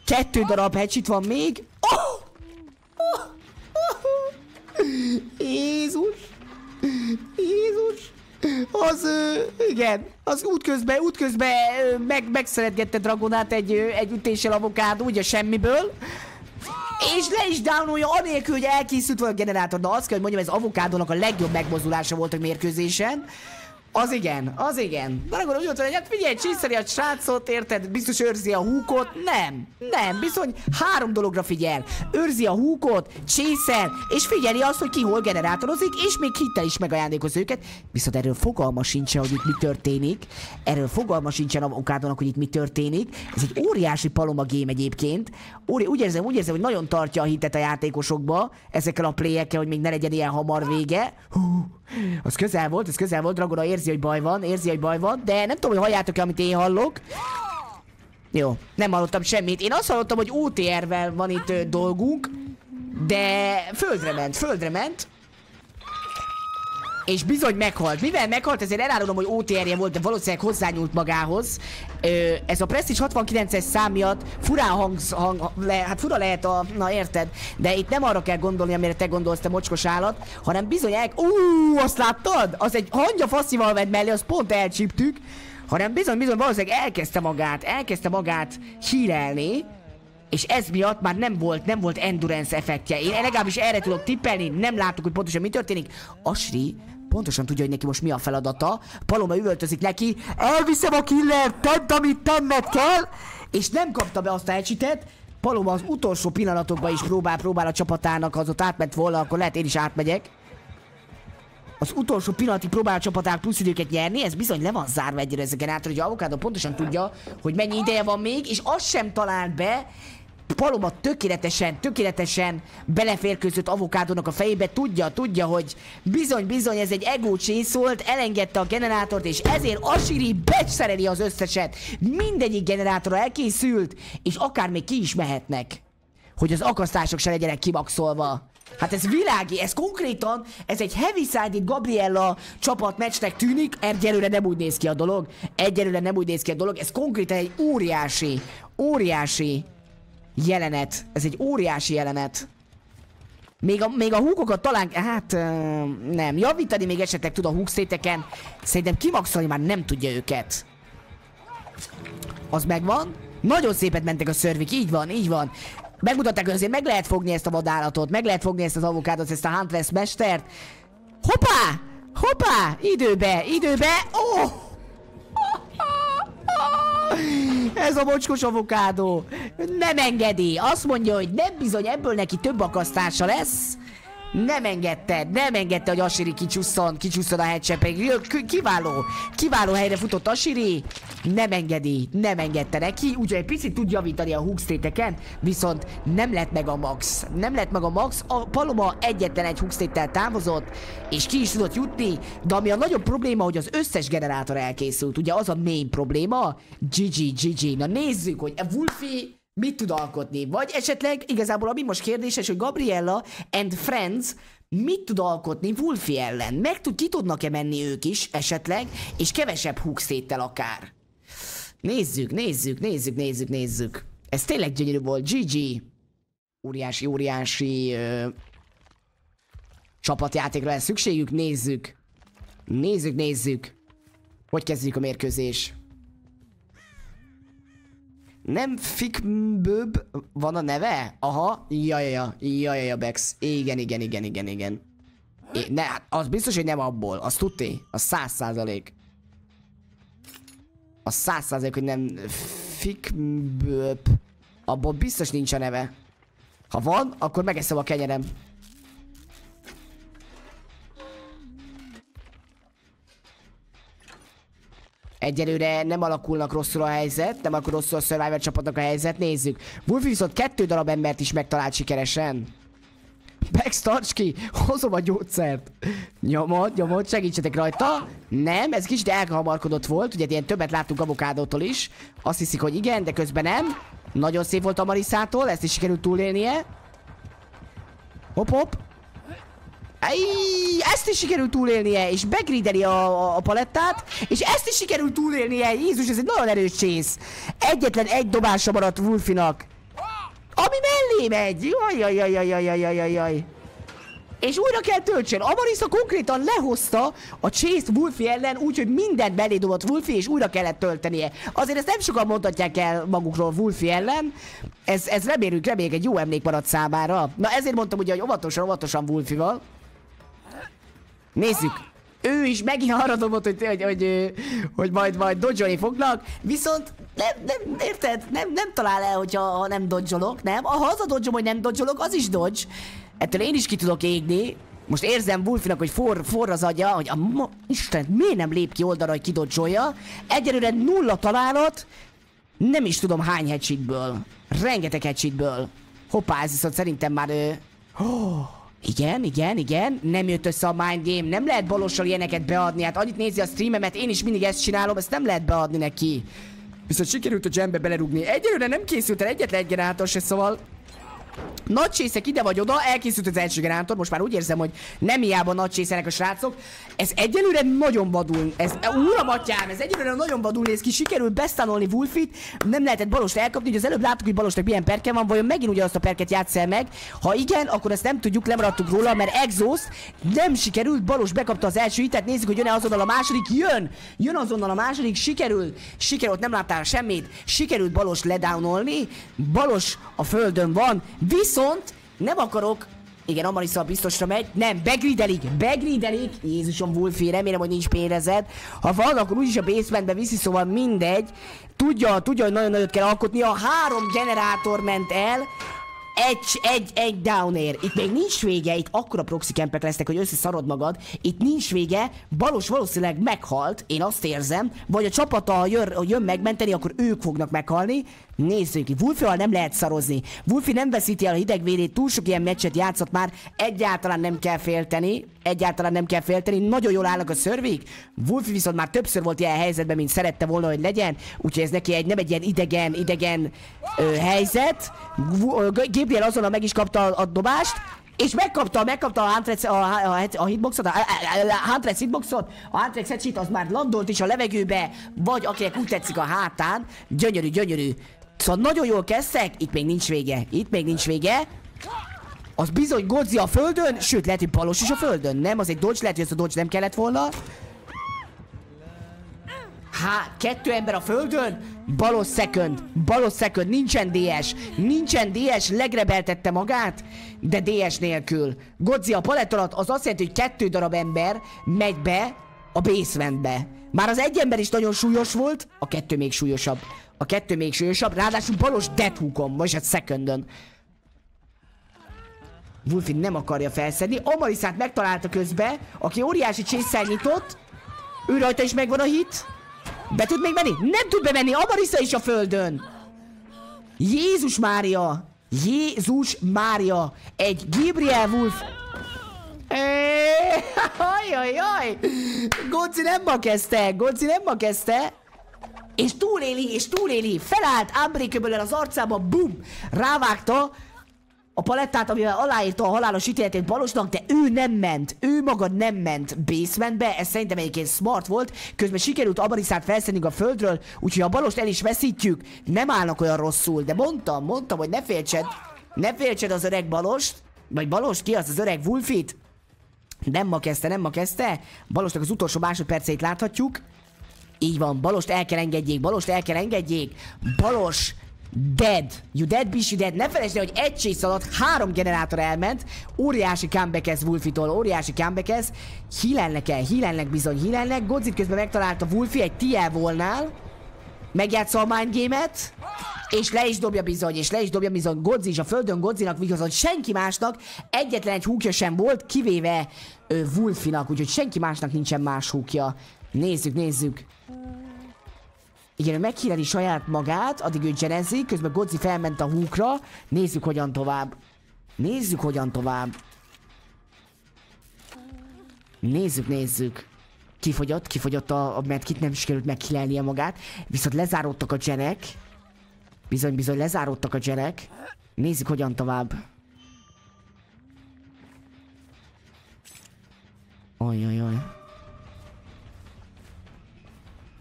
Kettő darab hatchet van még. Oh! Jézus! Az, igen, az útközben, útközben meg, megszeretgette Dragonát egy, egy ütéssel avokádó, ugye semmiből. És le is downolja anélkül, hogy elkészült volna a generátor. Na azt kell, hogy mondjam, ez avokádónak a legjobb megmozdulása volt a mérkőzésen. Az igen, az igen. Daragod úgy volt, hogy hát figyelj, csiszeri a srácot, érted? Biztos őrzi a húkot. Nem, nem, bizony három dologra figyel. Őrzi a húkot, csészel, és figyeli azt, hogy ki hol generátorozik, és még hittel is megajándékoz őket. Viszont erről fogalma sincsen, hogy itt mi történik. Erről fogalma sincsen a okádónak, hogy itt mi történik. Ez egy óriási paloma game egyébként. Óri, úgy érzem, úgy érzem, hogy nagyon tartja a hitet a játékosokba ezekkel a playekkel, hogy még ne legyen ilyen hamar vége. Hú, az közel volt, ez közel volt, Dragona érzi, hogy baj van, érzi, hogy baj van, de nem tudom, hogy halljátok-e, amit én hallok. Jó, nem hallottam semmit. Én azt hallottam, hogy OTR-vel van itt ö, dolgunk, de földre ment, földre ment. És bizony meghalt. Mivel meghalt, ezért elárulom, hogy OTR-je volt, de valószínűleg hozzányúlt magához. Ö, ez a Prestige 69-es szám miatt furán hang, hang le, hát fura lehet a, na érted, de itt nem arra kell gondolni, amire te gondolsz, te mocskos állat, hanem bizony el... Ú, azt láttad? Az egy hangya faszival vett mellé, azt pont elcsíptük. Hanem bizony, bizony valószínűleg elkezdte magát, elkezdte magát hírelni, és ez miatt már nem volt, nem volt endurance effektje. Én legalábbis erre tudok tippelni, nem láttuk, hogy pontosan mi történik. Asri pontosan tudja, hogy neki most mi a feladata. Paloma üvöltözik neki, elviszem a killer, tedd, amit tenned kell, és nem kapta be azt a ecsitet, Paloma az utolsó pillanatokban is próbál, próbál a csapatának, az ott átment volna, akkor lehet én is átmegyek. Az utolsó pillanatig próbál a csapatának plusz időket nyerni, ez bizony le van zárva a generátor, hogy Avocado pontosan tudja, hogy mennyi ideje van még, és azt sem talált be, Paloma tökéletesen, tökéletesen beleférkőzött avokádónak a fejébe, tudja, tudja, hogy bizony, bizony ez egy ego volt, elengedte a generátort, és ezért Asiri becszereli az összeset. Mindegyik generátor elkészült, és akár még ki is mehetnek. Hogy az akasztások se legyenek kimaxolva. Hát ez világi, ez konkrétan, ez egy heavy-sided Gabriella csapat meccsnek tűnik, egyelőre nem úgy néz ki a dolog, egyelőre nem úgy néz ki a dolog, ez konkrétan egy óriási, óriási jelenet. Ez egy óriási jelenet. Még a, még a húkokat talán, hát nem, javítani még esetleg tud a húkszéteken. Szerintem kimaxolni már nem tudja őket. Az megvan. Nagyon szépet mentek a szörvik, így van, így van. Megmutatták, hogy azért meg lehet fogni ezt a vadállatot, meg lehet fogni ezt az avokádot, ezt a Huntress mestert. Hoppá! Hoppá! Időbe, időbe! Oh! Ez a mocskos avokádó nem engedi. Azt mondja, hogy nem bizony ebből neki több akasztása lesz. Nem engedte, nem engedte, hogy Asiri kicsusszon, kicsusszon a headshot, kiváló, kiváló helyre futott Asiri, nem engedi, nem engedte neki, úgyhogy egy picit tud javítani a hookstéteken, viszont nem lett meg a max, nem lett meg a max, a Paloma egyetlen egy hookstéttel távozott, és ki is tudott jutni, de ami a nagyobb probléma, hogy az összes generátor elkészült, ugye az a main probléma, GG, GG, na nézzük, hogy a Wolfie mit tud alkotni. Vagy esetleg igazából ami most kérdéses, hogy Gabriella and Friends mit tud alkotni Wolfie ellen? Meg tud, ki tudnak-e menni ők is esetleg, és kevesebb húkszéttel akár? Nézzük, nézzük, nézzük, nézzük, nézzük. Ez tényleg gyönyörű volt. GG. Óriási, óriási ö, csapatjátékra lesz szükségük. Nézzük. Nézzük, nézzük. Hogy kezdjük a mérkőzés. Nem Fikmböb van a neve? Aha, ja, ja, ja, ja, ja, ja, Bex. Igen, igen, igen, igen, igen. É, ne, hát az biztos, hogy nem abból. Az tudti. Az száz százalék. Az száz százalék, hogy nem Fikmböb. Abból biztos nincs a neve. Ha van, akkor megeszem a kenyerem. Egyelőre nem alakulnak rosszul a helyzet, nem alakul rosszul a Survivor csapatnak a helyzet, nézzük. Wolf viszont kettő darab embert is megtalált sikeresen. Bex, tarts ki! Hozom a gyógyszert! Nyomod, nyomod, segítsetek rajta! Nem, ez kicsit elhamarkodott volt, ugye ilyen többet láttunk avokádótól is. Azt hiszik, hogy igen, de közben nem. Nagyon szép volt a Marisától, ezt is sikerült túlélnie. Hopp, hopp. Ej, ezt is sikerült túlélnie, és begrideli a, a, a palettát, és ezt is sikerült túlélnie. Jézus, ez egy nagyon erős csész. Egyetlen egy dobása maradt Wolfinak. Ami mellé megy. Jaj, jaj, jaj, jaj, jaj, jaj, jaj. És újra kell töltsön. Amarisa konkrétan lehozta a Chase Wolfie ellen, úgyhogy mindent belé dobott Wolfie, és újra kellett töltenie. Azért ezt nem sokan mondhatják el magukról Wolfie ellen. Ez, ez remélünk, reméljük egy jó emlék maradt számára. Na ezért mondtam ugye, hogy óvatosan, óvatosan Wolfie-val. Nézzük. Ő is megint arra dobott, hogy, hogy, hogy, hogy majd, majd dodge fognak, viszont nem, nem, érted? Nem, nem talál el, hogyha ha nem dodge nem? Ha az a dodge hogy nem dodge az is dodge. Ettől én is ki tudok égni. Most érzem Wolfinak, hogy for, for az agya, hogy a ma, Isten, miért nem lép ki oldalra, hogy kidodzsolja. Egyelőre nulla találat, nem is tudom hány headshotből. Rengeteg headshotből. Hoppá, ez viszont szerintem már... Ö... Oh. Igen, igen, igen, nem jött össze a mind game, nem lehet balossal ilyeneket beadni, hát annyit nézi a streamemet, én is mindig ezt csinálom, ezt nem lehet beadni neki. Viszont sikerült a gembe belerugni. Egyelőre nem készült el egyetlen egy generátor se, szóval nagy csészek ide vagy oda, elkészült az első generátor, most már úgy érzem, hogy nem hiába nagy csészenek a srácok. Ez egyelőre nagyon vadul, ez, uram atyám, ez egyelőre nagyon vadul néz ki, sikerült bestanolni Wolfit, nem lehetett balost elkapni, hogy az előbb láttuk, hogy balosnak milyen perke van, vajon megint ugyanazt a perket játsz el meg. Ha igen, akkor ezt nem tudjuk, lemaradtuk róla, mert Exhaust nem sikerült, balos bekapta az első hitet, nézzük, hogy jön-e azonnal a második, jön! Jön azonnal a második, sikerült, sikerült, nem láttál semmit, sikerült balos ledownolni, balos a földön van, viszont nem akarok igen, Amarissa biztosra megy. Nem, begridelik, begridelik. Jézusom, Wolfie, remélem, hogy nincs pérezed. Ha van, akkor úgyis a basementbe viszi, szóval mindegy. Tudja, tudja, hogy nagyon nagyot kell alkotni. A három generátor ment el. Egy, egy, egy down air. Itt még nincs vége, itt akkora proxy campek lesznek, hogy összeszarod magad. Itt nincs vége, Balos valószínűleg meghalt, én azt érzem, vagy a csapata, ha jön, jön megmenteni, akkor ők fognak meghalni. Nézzük ki, Wolfival nem lehet szarozni. Wolfi nem veszíti el a hidegvérét, túl sok ilyen meccset játszott már, egyáltalán nem kell félteni, egyáltalán nem kell félteni, nagyon jól állnak a szörvik. Wolfi viszont már többször volt ilyen helyzetben, mint szerette volna, hogy legyen, úgyhogy ez neki egy, nem egy ilyen idegen, idegen ö, helyzet. Gabriel azonnal meg is kapta a, a dobást, és megkapta, megkapta a Huntress, a, a, a hitboxot, a, a, Huntress hitboxot, a Huntress headshot az már landolt is a levegőbe, vagy akinek úgy tetszik a hátán. Gyönyörű, gyönyörű. Szóval nagyon jól kezdtek, itt még nincs vége, itt még nincs vége. Az bizony Godzi a földön, sőt lehet, hogy Balos is a földön, nem? Az egy dodge, lehet, hogy ez a dodge nem kellett volna. Há, kettő ember a földön, balos second, balos second, nincsen DS, nincsen DS, legrebeltette magát, de DS nélkül. Godzi a palett alatt az azt jelenti, hogy kettő darab ember megy be a basementbe. Már az egy ember is nagyon súlyos volt, a kettő még súlyosabb. A kettő még súlyosabb, ráadásul balos deadhookon, vagy hát secondön. Wolfie nem akarja felszedni. Amalisát megtalálta közbe, aki óriási csésszel nyitott. Ő rajta is megvan a hit. Be tud még menni? Nem tud bemenni, Amarissa is a földön! Jézus Mária! Jézus Mária! Egy Gabriel Wolf... Ajajaj! Goci nem ma kezdte! Goci nem ma kezdte! És túléli, és túléli! Felállt Unbreakable az arcába, bum! Rávágta! a palettát, amivel aláírta a halálos ítéletét Balosnak, de ő nem ment, ő maga nem ment basementbe, ez szerintem egyébként smart volt, közben sikerült Amariszát felszednünk a földről, úgyhogy ha Balost el is veszítjük, nem állnak olyan rosszul, de mondtam, mondtam, hogy ne féltsed, ne féltsed az öreg Balost, vagy Balost, ki az az öreg Wolfit? Nem ma kezdte, nem ma kezdte, Balosnak az utolsó másodperceit láthatjuk, így van, Balost el kell engedjék, Balost el kell engedjék, Balos dead. You dead, bitch, you dead. Ne felejtsd el, hogy egy chase alatt három generátor elment. Óriási comeback ez Wolfitól, óriási comeback ez. Hílelnek el, hílelnek bizony, hílelnek. Godzit közben megtalálta Wolfi egy TL volnál. Megjátsza a mindgame-et. És le is dobja bizony, és le is dobja bizony Godzi is a földön Godzinak, viszont senki másnak egyetlen egy húkja sem volt, kivéve ö, Wolfinak, úgyhogy senki másnak nincsen más húkja. Nézzük, nézzük. Igen, ő meghíreli saját magát, addig ő genezik, közben Godzi felment a húkra. Nézzük, hogyan tovább. Nézzük, hogyan tovább. Nézzük, nézzük. Kifogyott, kifogyott a, a medkit, nem sikerült meghilelnie magát. Viszont lezáródtak a genek. Bizony, bizony, lezáródtak a genek. Nézzük, hogyan tovább. Ajajaj.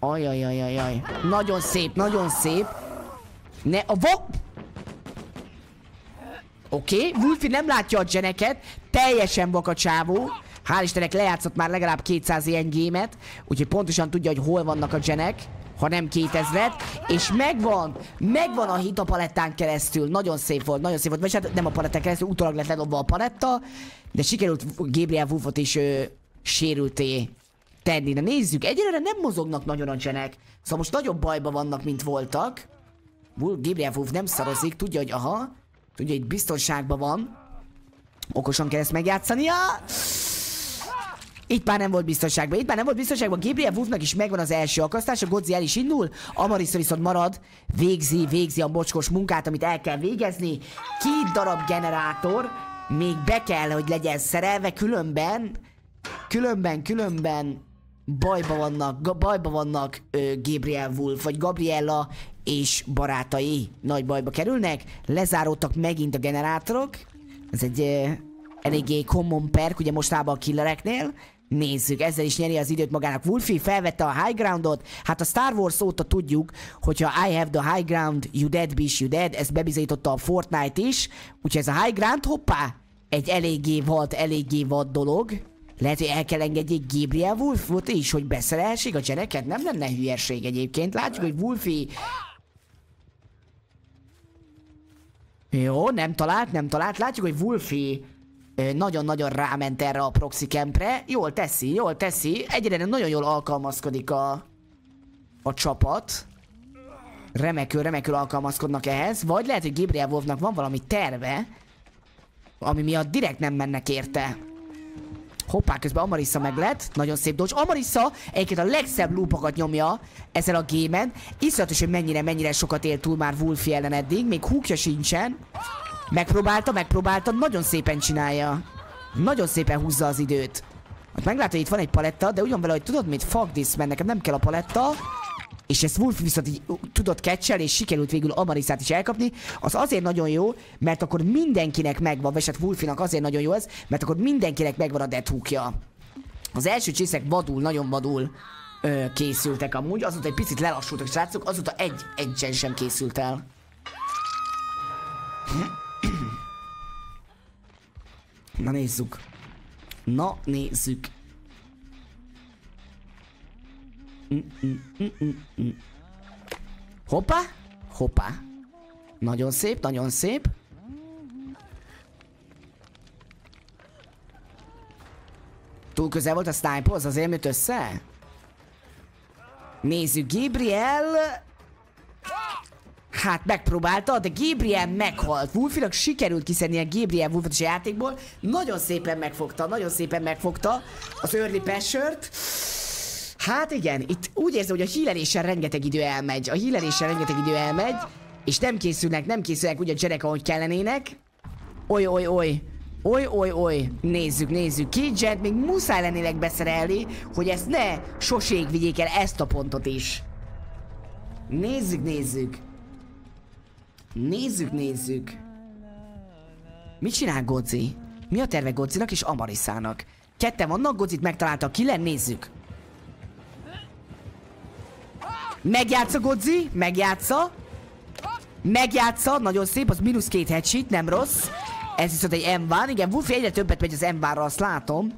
Ajajajajaj. Nagyon szép, nagyon szép. Ne, a va... Oké, okay. Wolfie nem látja a geneket, teljesen vak csávó. Hál' Istennek lejátszott már legalább 200 ilyen gémet, úgyhogy pontosan tudja, hogy hol vannak a genek, ha nem 2000 és megvan, megvan a hit a palettán keresztül, nagyon szép volt, nagyon szép volt, vagy hát nem a palettán keresztül, utólag lett ledobva a paletta, de sikerült Gabriel Wolfot is ö, sérülté tenni. De nézzük, egyelőre nem mozognak nagyon a genek. Szóval most nagyobb bajba vannak, mint voltak. Wolf nem szarozik, tudja, hogy aha, tudja, hogy biztonságban van. Okosan kell ezt megjátszania. Itt már nem volt biztonságban, itt már nem volt biztonságban. Gabriel Wolfnak is megvan az első akasztás, a Godzi el is indul, Amarissa viszont marad, végzi, végzi a mocskos munkát, amit el kell végezni. Két darab generátor, még be kell, hogy legyen szerelve, különben, különben, különben bajba vannak, bajba vannak ö, Gabriel Wolf, vagy Gabriella és barátai nagy bajba kerülnek. Lezáródtak megint a generátorok. Ez egy ö, eléggé common perk, ugye mostában a killereknél. Nézzük, ezzel is nyeri az időt magának. Wolfie felvette a high groundot. Hát a Star Wars óta tudjuk, hogyha I have the high ground, you dead, bitch, you dead. Ezt bebizonyította a Fortnite is. Úgyhogy ez a high ground, hoppá, egy eléggé vad, eléggé vad dolog. Lehet, hogy el kell engedjék Gabriel Wolfot is, hogy beszerelsék a csereket? Nem lenne hülyeség egyébként. Látjuk, hogy Wolfie... Jó, nem talált, nem talált. Látjuk, hogy Wolfie nagyon-nagyon ráment erre a proxy campre. Jól teszi, jól teszi. Egyre nagyon jól alkalmazkodik a, a csapat. Remekül, remekül alkalmazkodnak ehhez. Vagy lehet, hogy Gabriel Wolfnak van valami terve, ami miatt direkt nem mennek érte. Hoppá, közben Amarissa meg lett. Nagyon szép dodge. Amarissa egyébként a legszebb loopokat nyomja ezzel a gémen. Iszonyatos, hogy mennyire, mennyire sokat élt túl már Wolfie ellen eddig. Még húkja sincsen. Megpróbálta, megpróbálta, nagyon szépen csinálja. Nagyon szépen húzza az időt. Hát meglátod, hogy itt van egy paletta, de ugyan vele, hogy tudod mit? Fuck this, mert nekem nem kell a paletta. És ezt Wolf viszont így tudott catchel, és sikerült végül Amarisát is elkapni. Az azért nagyon jó, mert akkor mindenkinek megvan, vagy hát Wolfinak azért nagyon jó ez, mert akkor mindenkinek megvan a dead hookja. Az első csészek vadul, nagyon vadul ö, készültek amúgy, azóta egy picit lelassultak srácok, azóta egy, egy sem készült el. Na nézzük. Na nézzük. Hoppá, hoppá. Nagyon szép, nagyon szép. Túl közel volt a sniperhoz, azért jött össze? Nézzük, Gabriel... Hát megpróbálta, de Gabriel meghalt. Wolfinak sikerült kiszedni a Gabriel Wolfot a játékból. Nagyon szépen megfogta, nagyon szépen megfogta az early pressure Hát igen, itt úgy érzem, hogy a híleléssel rengeteg idő elmegy. A híleléssel rengeteg idő elmegy, és nem készülnek, nem készülnek úgy a gyerek, ahogy kellenének. Oly, oly, oly. Oly, oly, oly. Nézzük, nézzük. Két jet még muszáj lennének beszerelni, hogy ezt ne soség vigyék el ezt a pontot is. Nézzük, nézzük. Nézzük, nézzük. Mit csinál Godzi? Mi a terve Godzinak és Amariszának? Ketten vannak, Godzit megtalálta a killer, nézzük. Megjátsza Godzi, megjátsza. Megjátsza, nagyon szép, az mínusz két headsheet, nem rossz. Ez viszont egy m van, igen, Wolfie egyre többet megy az m azt látom.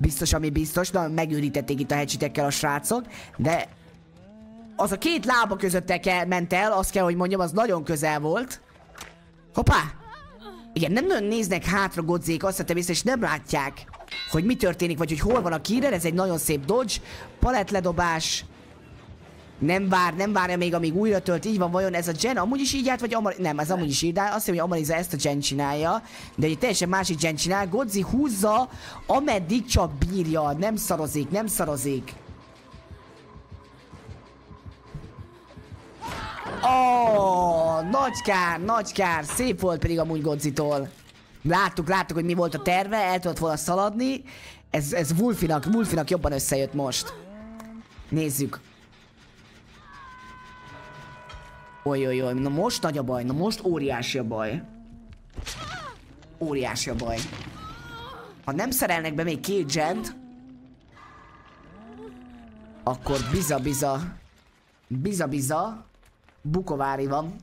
Biztos, ami biztos, na megőrítették itt a headsetekkel a srácok, de az a két lába között ment el, azt kell, hogy mondjam, az nagyon közel volt. Hoppá! Igen, nem nagyon néznek hátra godzék, azt tettem észre, és nem látják, hogy mi történik, vagy hogy hol van a killer, ez egy nagyon szép dodge, palettledobás, nem vár, nem várja még, amíg újra tölt, így van, vajon ez a gen amúgy is így állt, vagy Amar... Nem, ez amúgy is így áll, azt hiszem, hogy Amariza ezt a gen csinálja, de egy teljesen másik gen csinál, Godzi húzza, ameddig csak bírja, nem szarozik, nem szarozik. Oh, nagy kár, nagy kár, szép volt pedig amúgy Godzitól. Láttuk, láttuk, hogy mi volt a terve, el tudott volna szaladni. Ez, ez Wolfinak, Wolfinak jobban összejött most. Nézzük. Oj, oj, oj, na most nagy a baj, na most óriási a baj. Óriási a baj. Ha nem szerelnek be még két gent, akkor biza-biza, biza-biza, Bukovári van.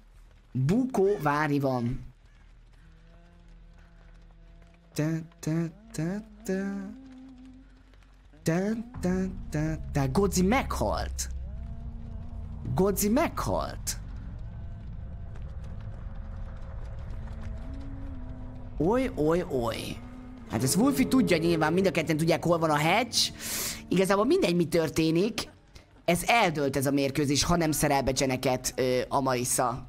Bukovári van. Ta, ta, ta, ta. Ta, ta, ta, ta. Godzi meghalt. Godzi meghalt. Oly, oly, oly. Hát ez Wolfi tudja nyilván, mind a ketten tudják, hol van a hatch. Igazából mindegy, mi történik. Ez eldölt ez a mérkőzés, ha nem szerel be Jeneket ö, a Marissa.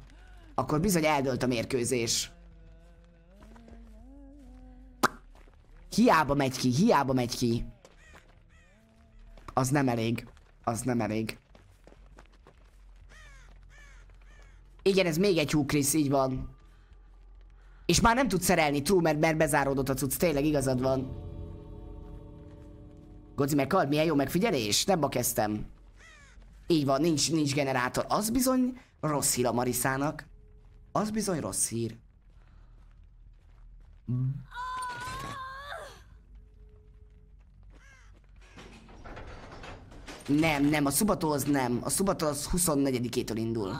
Akkor bizony eldölt a mérkőzés. Hiába megy ki, hiába megy ki. Az nem elég. Az nem elég. Igen, ez még egy húkrisz, így van. És már nem tud szerelni, true, mert, mert bezáródott a cucc, tényleg igazad van. Godzi meghalt, milyen jó megfigyelés? Nem kezdtem. Így van, nincs, nincs generátor. Az bizony rossz hír a Marisának. Az bizony rossz hír. Nem, nem, a Subato az nem. A Subato az 24-től indul.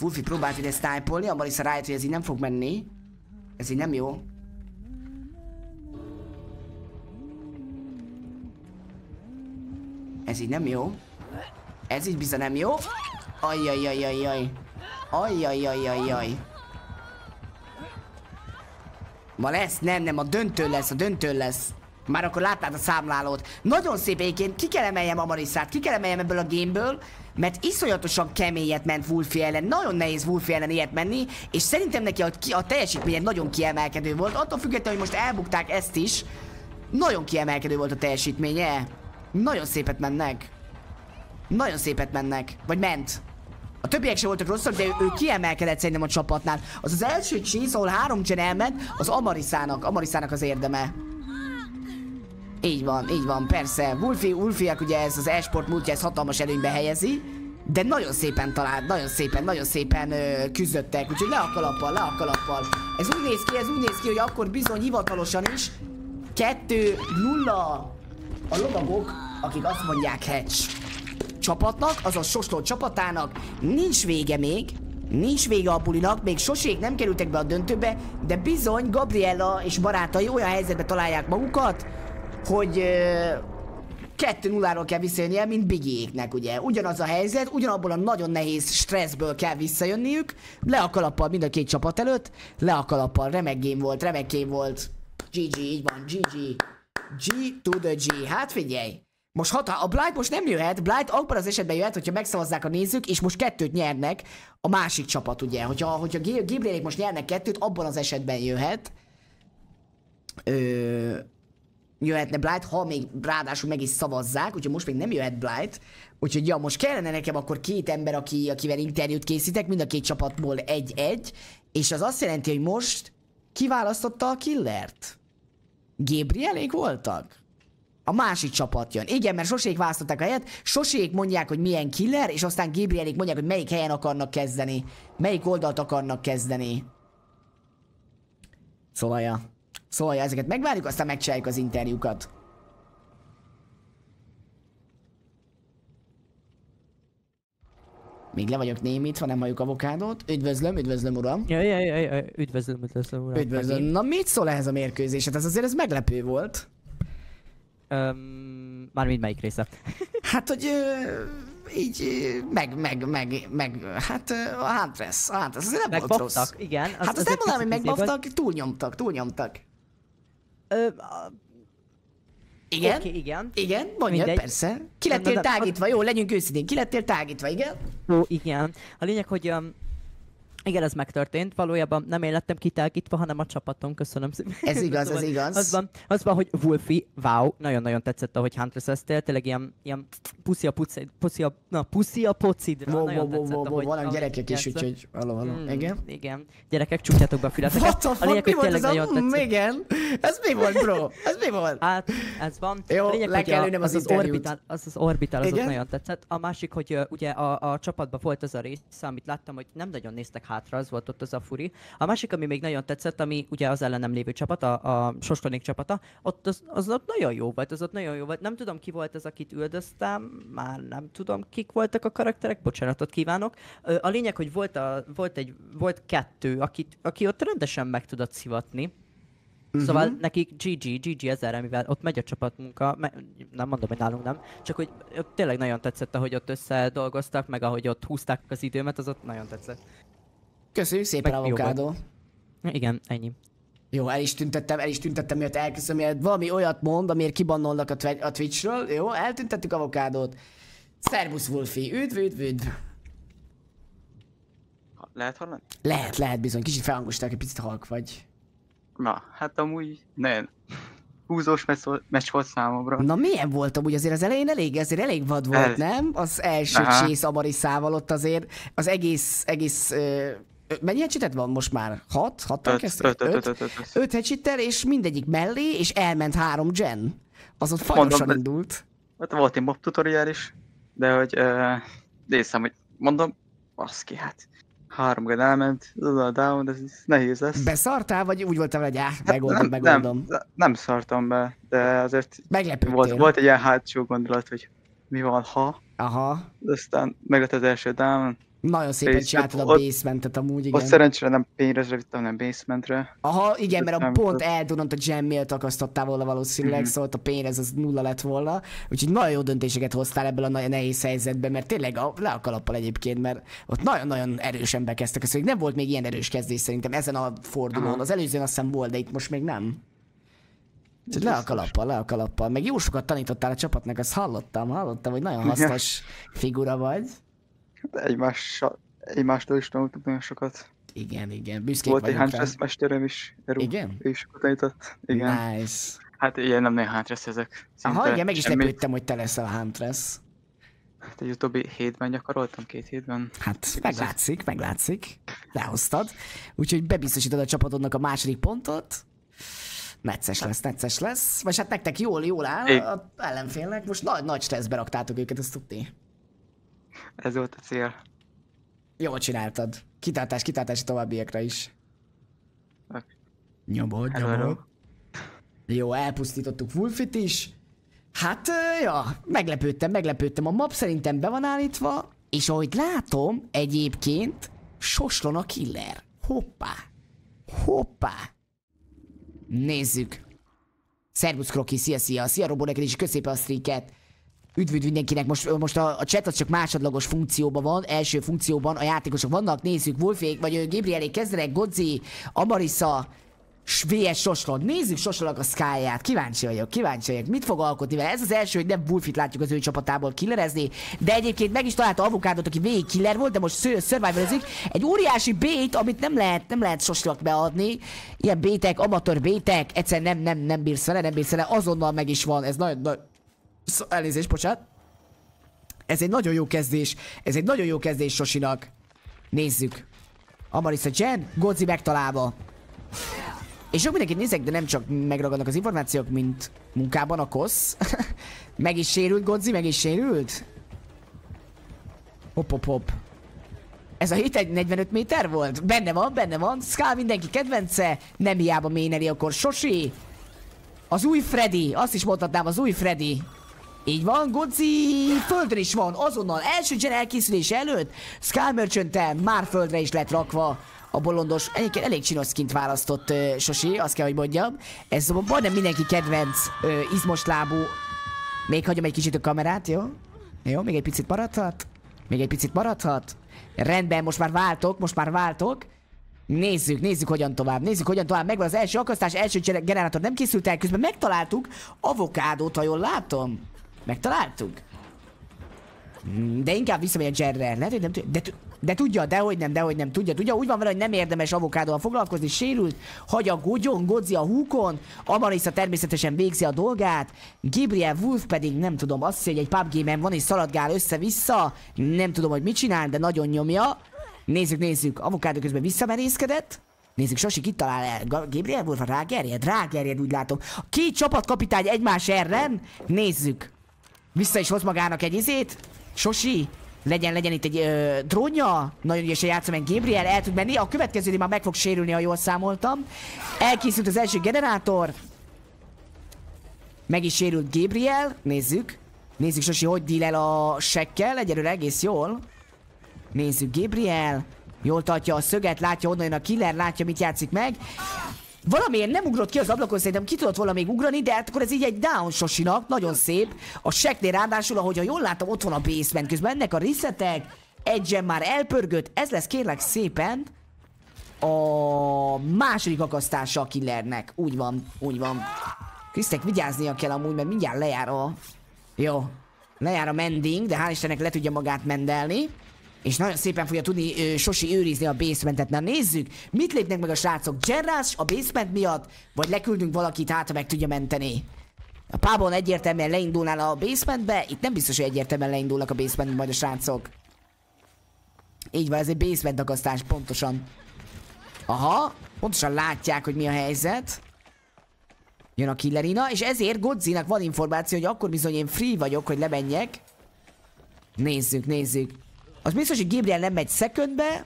Wolfi próbált ide snipe a Marisa rájött, hogy ez így nem fog menni. Ez így nem jó. Ez így nem jó. Ez így bizony nem jó. Ajjajajajaj. Ajjajajajaj. Ma lesz? Nem, nem, a döntő lesz, a döntő lesz. Már akkor látnád a számlálót. Nagyon szép egyébként, ki kell emeljem Amarisát, ki kell emeljem ebből a gameből, mert iszonyatosan keményet ment Wolfie ellen, nagyon nehéz Wolfie ellen ilyet menni, és szerintem neki a, a teljesítménye nagyon kiemelkedő volt, attól függetlenül, hogy most elbukták ezt is, nagyon kiemelkedő volt a teljesítménye. Nagyon szépet mennek. Nagyon szépet mennek. Vagy ment. A többiek sem voltak rosszak, de ő, ő kiemelkedett szerintem a csapatnál. Az az első cheese, ahol három gen elment, az Amarisának, Amarisának az érdeme. Így van, így van, persze. Wolfie, Wolfiak ugye ez az esport múltja, ez hatalmas előnybe helyezi. De nagyon szépen talált, nagyon szépen, nagyon szépen ö, küzdöttek, úgyhogy le a kalappal, le a kalappal. Ez úgy néz ki, ez úgy néz ki, hogy akkor bizony hivatalosan is 2-0 a lovagok, akik azt mondják hatch csapatnak, azaz Sosló csapatának nincs vége még, nincs vége a bulinak, még sosék nem kerültek be a döntőbe, de bizony Gabriella és barátai olyan helyzetbe találják magukat, hogy kettő nulláról kell visszajönnie, mint Bigiéknek, ugye. Ugyanaz a helyzet, ugyanabból a nagyon nehéz stresszből kell visszajönniük. Le a kalappal mind a két csapat előtt, le a kalappal, remek game volt, remek game volt. GG, így van, GG. G to the G. Hát figyelj, most hat, a Blight most nem jöhet, Blight abban az esetben jöhet, hogyha megszavazzák a nézők, és most kettőt nyernek a másik csapat, ugye. Hogyha, hogyha Gabrielék most nyernek kettőt, abban az esetben jöhet. Ö, jöhetne Blight, ha még ráadásul meg is szavazzák, úgyhogy most még nem jöhet Blight. Úgyhogy ja, most kellene nekem akkor két ember, aki, akivel interjút készítek, mind a két csapatból egy-egy, és az azt jelenti, hogy most kiválasztotta a killert. Gabrielék voltak? A másik csapat jön. Igen, mert sosék választották a helyet, sosék mondják, hogy milyen killer, és aztán Gabrielék mondják, hogy melyik helyen akarnak kezdeni. Melyik oldalt akarnak kezdeni. Szóval, ja. Szóval, ezeket megvárjuk, aztán megcsináljuk az interjúkat. Még le vagyok némítva, nem halljuk avokádót. Üdvözlöm, üdvözlöm uram. Ja, ja, ja, ja, üdvözlöm, üdvözlöm, uram. Üdvözlöm. Megint. Na mit szól ehhez a mérkőzés? Hát ez azért ez meglepő volt. Öm, mármint melyik része? Hát, hogy ö, így meg, meg, meg, meg, hát a Huntress, a Huntress azért nem volt rossz. Igen. Hát azt nem mondanám, hogy izé megbaftak, túlnyomtak, túlnyomtak. Ö, a- Igen? Oké, igen. Igen, mondjad, Mindegy. persze. Ki lettél tágítva, jó, legyünk őszintén, ki lettél tágítva, igen? Ó, igen. A lényeg, hogy um, igen, ez megtörtént. Valójában nem én lettem kitágítva, hanem a csapatom. Köszönöm szépen. Ez igaz, ez Szóval igaz. Az van, az van, hogy Wolfie, wow, nagyon-nagyon tetszett, ahogy Huntress eztél, tényleg ilyen, ilyen puszi a puci, puszi a, na, puszi a pocidra. Wow, nagyon wow, wow, tetszett, wow, wow, ahogy- vannak gyerekek is, úgyhogy halló, halló, Mm, igen. Igen. Gyerekek, csukjátok be a fületeket. What the a fuck, lényeg, mi volt ez a... igen, ez mi volt, bro? Ez mi volt? Hát, ez van. Jó, a lényeg, le kell a, az az, az, orbital, az az orbital, az ott Igen? nagyon tetszett. A másik, hogy ugye a, a csapatban volt az a rész, amit láttam, hogy nem nagyon néztek hátra, az volt ott az a furi. A másik, ami még nagyon tetszett, ami ugye az ellenem lévő csapat, a, a Sostonik csapata, ott az, az ott nagyon jó volt, az ott nagyon jó volt. Nem tudom, ki volt az, akit üldöztem, már nem tudom, kik voltak a karakterek, bocsánatot kívánok. A lényeg, hogy volt, a, volt, egy, volt kettő, akit, aki ott rendesen meg tudott szivatni. Mhm. Szóval nekik GG, GG ezerre, mivel ott megy a csapatmunka, me- nem mondom, hogy nálunk nem, csak hogy ott tényleg nagyon tetszett, ahogy ott összedolgoztak, meg ahogy ott húzták az időmet, az ott nagyon tetszett. Köszönjük szépen, avokádó. Igen, ennyi. Jó, el is tüntettem, el is tüntettem, miatt elköszönöm, miatt valami olyat mond, amiért kibannolnak a, a Twitchről. Jó, eltüntettük avokádót. Szervusz, Wolfi, üdv, üdv, üdv. Lehet hallani? Lehet, lehet bizony, kicsit felhangosták, egy picit halk vagy. Na, hát amúgy nagyon húzós meccs meccs volt számomra. Na milyen volt amúgy azért az elején elég, azért elég vad volt, El- nem? Az első Aha. csész Amariszával ott azért az egész, egész, ö, mennyi hecsitet van most már? Hat? Hattal kezdték? öt, öt, öt, öt, öt, hecsitter, és mindegyik mellé, és elment három gen. Az ott fajosan indult. Hát volt egy mob tutorial is, de hogy uh, néztem, hogy mondom, baszki, hát három gen elment, a down, ez nehéz lesz. Beszartál, vagy úgy voltál, hogy áh, Hát megoldom, nem, megoldom. Nem, nem szartam be, de azért Meglepődtél. volt, volt egy ilyen hátsó gondolat, hogy mi van, ha, Aha. aztán meglett az első down, Nagyon szépen És csináltad a ott- basementet amúgy, ott igen. szerencsére nem pénzre vittem, hanem basementre. Aha, igen, mert a Nem pont eldudont a gemmél akasztottál volna valószínűleg, Mhm. szóval a pénz az nulla lett volna. Úgyhogy nagyon jó döntéseket hoztál ebből a nehéz helyzetben, mert tényleg a, le a kalappal egyébként, mert ott nagyon-nagyon erősen bekezdtek. Szóval nem volt még ilyen erős kezdés szerintem ezen a fordulón. Az előzőn azt hiszem volt, de itt most még nem. Úgyhogy le a kalappal, le a kalappal. Meg jó sokat tanítottál a csapatnak, azt hallottam, hallottam, hogy nagyon hasznos figura vagy. Egymással, egymástól is tanultunk nagyon sokat. Igen, igen, büszkék Volt egy. Huntress mesterem is, Eru, Igen? ő is tanított. Igen. Nice. Hát ilyen nem nagyon Huntress ezek. Aha, Szinte igen, meg is lepődtem, hogy te leszel a Huntress. Hát egy utóbbi hétben gyakoroltam, két hétben. Hát meglátszik, meglátszik. Lehoztad. Úgyhogy bebiztosítod a csapatodnak a második pontot. Necces lesz, necces lesz. Vagy hát nektek jól, jól áll Ég. a ellenfélnek. Most nagy, nagy stresszbe raktátok őket, ezt tudni. Ez volt a cél. Jól csináltad. Kitartás a továbbiakra is. Ok. Nyomod, Hello, nyomod. Jó, elpusztítottuk Wolfit is. Hát, ja, meglepődtem, meglepődtem. A map szerintem be van állítva, és ahogy látom, egyébként Soslon a killer. Hoppá. Hoppá. Nézzük. Szervusz Kroki, szia, szia. Szia Robo, neked is köszép a streaket. Üdv, üdv mindenkinek, most, most a, a chat az csak másodlagos funkcióban van, első funkcióban a játékosok vannak, nézzük, Wolfék, vagy Gabrielék kezdenek, Godzi, Amarissa, S- VS Soslon. Nézzük Soslonnak a sky kíváncsi vagyok, kíváncsi vagyok. Mit fog alkotni vele? Ez az első, hogy nem Wolfit látjuk az ő csapatából killerezni, de egyébként meg is találta avokádot, aki végig killer volt, de most survivorozik. Egy óriási bait, amit nem lehet, nem lehet Soslonnak beadni. Ilyen bétek, amatőr bétek, egyszerűen nem, nem, nem bírsz vele, nem bírsz vele, azonnal meg is van. Ez nagyon, nagy... Szó- Elnézést, bocsánat. Ez egy nagyon jó kezdés. Ez egy nagyon jó kezdés Sosinak. Nézzük. Amarissa Jen, Godzi megtalálva. És sok mindenkit nézek, de nem csak megragadnak az információk, mint munkában a kosz. meg is sérült Godzi, meg is sérült. Hop, hop, hop. Ez a 745 méter volt? Benne van, benne van. Ska mindenki kedvence. Nem hiába méneli akkor Sosi. Az új Freddy. Azt is mondhatnám, az új Freddy. Így van, Godzi földön is van, azonnal első gen elkészülése előtt Sky merchant már földre is lett rakva a bolondos, egyébként elég csinos választott uh, Sosi, azt kell, hogy mondjam. Ez majdnem mindenki kedvenc uh, izmos lábú. Még hagyom egy kicsit a kamerát, jó? Jó, még egy picit maradhat. Még egy picit maradhat. Rendben, most már váltok, most már váltok. Nézzük, nézzük hogyan tovább, nézzük hogyan tovább. Megvan az első akasztás, első generátor nem készült el, közben megtaláltuk avokádót, ha jól látom. Megtaláltuk? De inkább visszamegy a Jerre. Lehet, hogy nem tudja. De, de tudja, dehogy nem, dehogy nem. Tudja, tudja. Úgy van vele, hogy nem érdemes avokádóval foglalkozni. Sérült, hagy a gogyon, godzi a húkon. Amarissa természetesen végzi a dolgát. Gabriel Wolf pedig nem tudom, azt hiszi, hogy egy pubgame van és szaladgál össze-vissza. Nem tudom, hogy mit csinál, de nagyon nyomja. Nézzük, nézzük. Avokádó közben visszamerészkedett. Nézzük, Sosi kit talál el? Gabriel Wolf rágerjed? Rágerjed, úgy látom. A két csapatkapitány egymás ellen. Nézzük. Vissza is hoz magának egy izét. Sosi, legyen, legyen itt egy ö, drónja. Nagyon ügyesen játszom, meg Gabriel el tud menni. A következő már meg fog sérülni, ha jól számoltam. Elkészült az első generátor. Meg is sérült Gabriel. Nézzük. Nézzük, Sosi, hogy deal a sekkel. Egyelőre egész jól. Nézzük, Gabriel. Jól tartja a szöget, látja onnan jön a killer, látja mit játszik meg. Valamiért nem ugrott ki az ablakon, szerintem ki tudott volna még ugrani, de hát akkor ez így egy down sosinak, nagyon szép. A seknél ráadásul, ahogy jól látom, ott van a basement közben, ennek a resetek, egyen már elpörgött, ez lesz kérlek szépen a második akasztása a killernek. Úgy van, úgy van. Krisztek vigyáznia kell amúgy, mert mindjárt lejár a... Jó. Lejár a mending, de hál' Istennek le tudja magát mendelni. És nagyon szépen fogja tudni ö, Sosi őrizni a basementet. Na nézzük, mit lépnek meg a srácok? Gerrás a basement miatt? Vagy leküldünk valakit hát, ha meg tudja menteni? A pábon egyértelműen leindulnál a basementbe, itt nem biztos, hogy egyértelműen leindulnak a basementbe majd a srácok. Így van, ez egy basement akasztás, pontosan. Aha, pontosan látják, hogy mi a helyzet. Jön a killerina, és ezért Godzinak van információ, hogy akkor bizony én free vagyok, hogy lemenjek. Nézzük, nézzük. Az biztos, hogy Gabriel nem megy secondbe.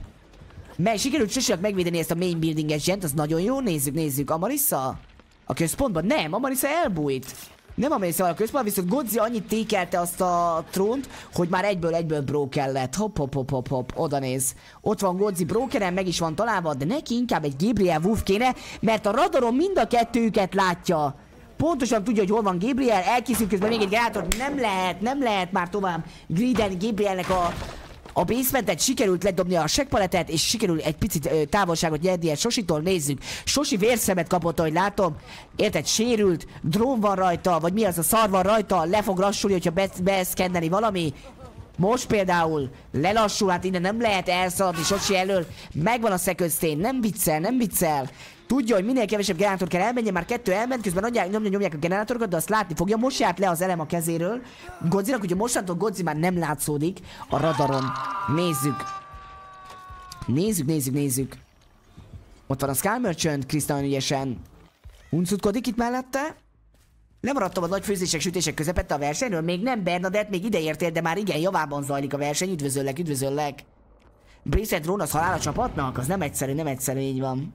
Meg sikerült Sosiak megvédeni ezt a main buildinges gent, az nagyon jó. Nézzük, nézzük. Amarissa? A központban? Nem, Amarissa elbújt. Nem Amarissa van a központban, viszont Godzi annyit tékelte azt a trónt, hogy már egyből egyből broker lett. Hopp, hopp, hopp, hopp, hopp, oda néz. Ott van Godzi brokeren, meg is van találva, de neki inkább egy Gabriel Wolf kéne, mert a radaron mind a kettőjüket látja. Pontosan tudja, hogy hol van Gabriel, elkészült közben még egy generátor, nem lehet, nem lehet már tovább griden Gabrielnek a, a basementet sikerült ledobni a segpaletet, és sikerül egy picit ö, távolságot nyerni egy Sositól, nézzük. Sosi vérszemet kapott, ahogy látom. Érted, sérült, drón van rajta, vagy mi az a szar van rajta, le fog lassulni, hogyha be, valami. Most például lelassul, hát innen nem lehet elszaladni Sosi elől. Megvan a stain, nem viccel, nem viccel. Tudja, hogy minél kevesebb generátor kell elmenjen, már kettő elment, közben nyomják, nyomják, nyomják a generátorokat, de azt látni fogja. Most járt le az elem a kezéről. Godzinak, ugye mostantól Godzi már nem látszódik a radaron. Nézzük. Nézzük, nézzük, nézzük. Ott van a Sky Merchant, Krisztán ügyesen. Huncutkodik itt mellette. Lemaradtam a nagy főzések, sütések közepette a versenyről, még nem Bernadett, még ide értél, de már igen, javában zajlik a verseny, üdvözöllek, üdvözöllek. Bracelet Drone az halál a csapatnak? Az nem egyszerű, nem egyszerű, így van.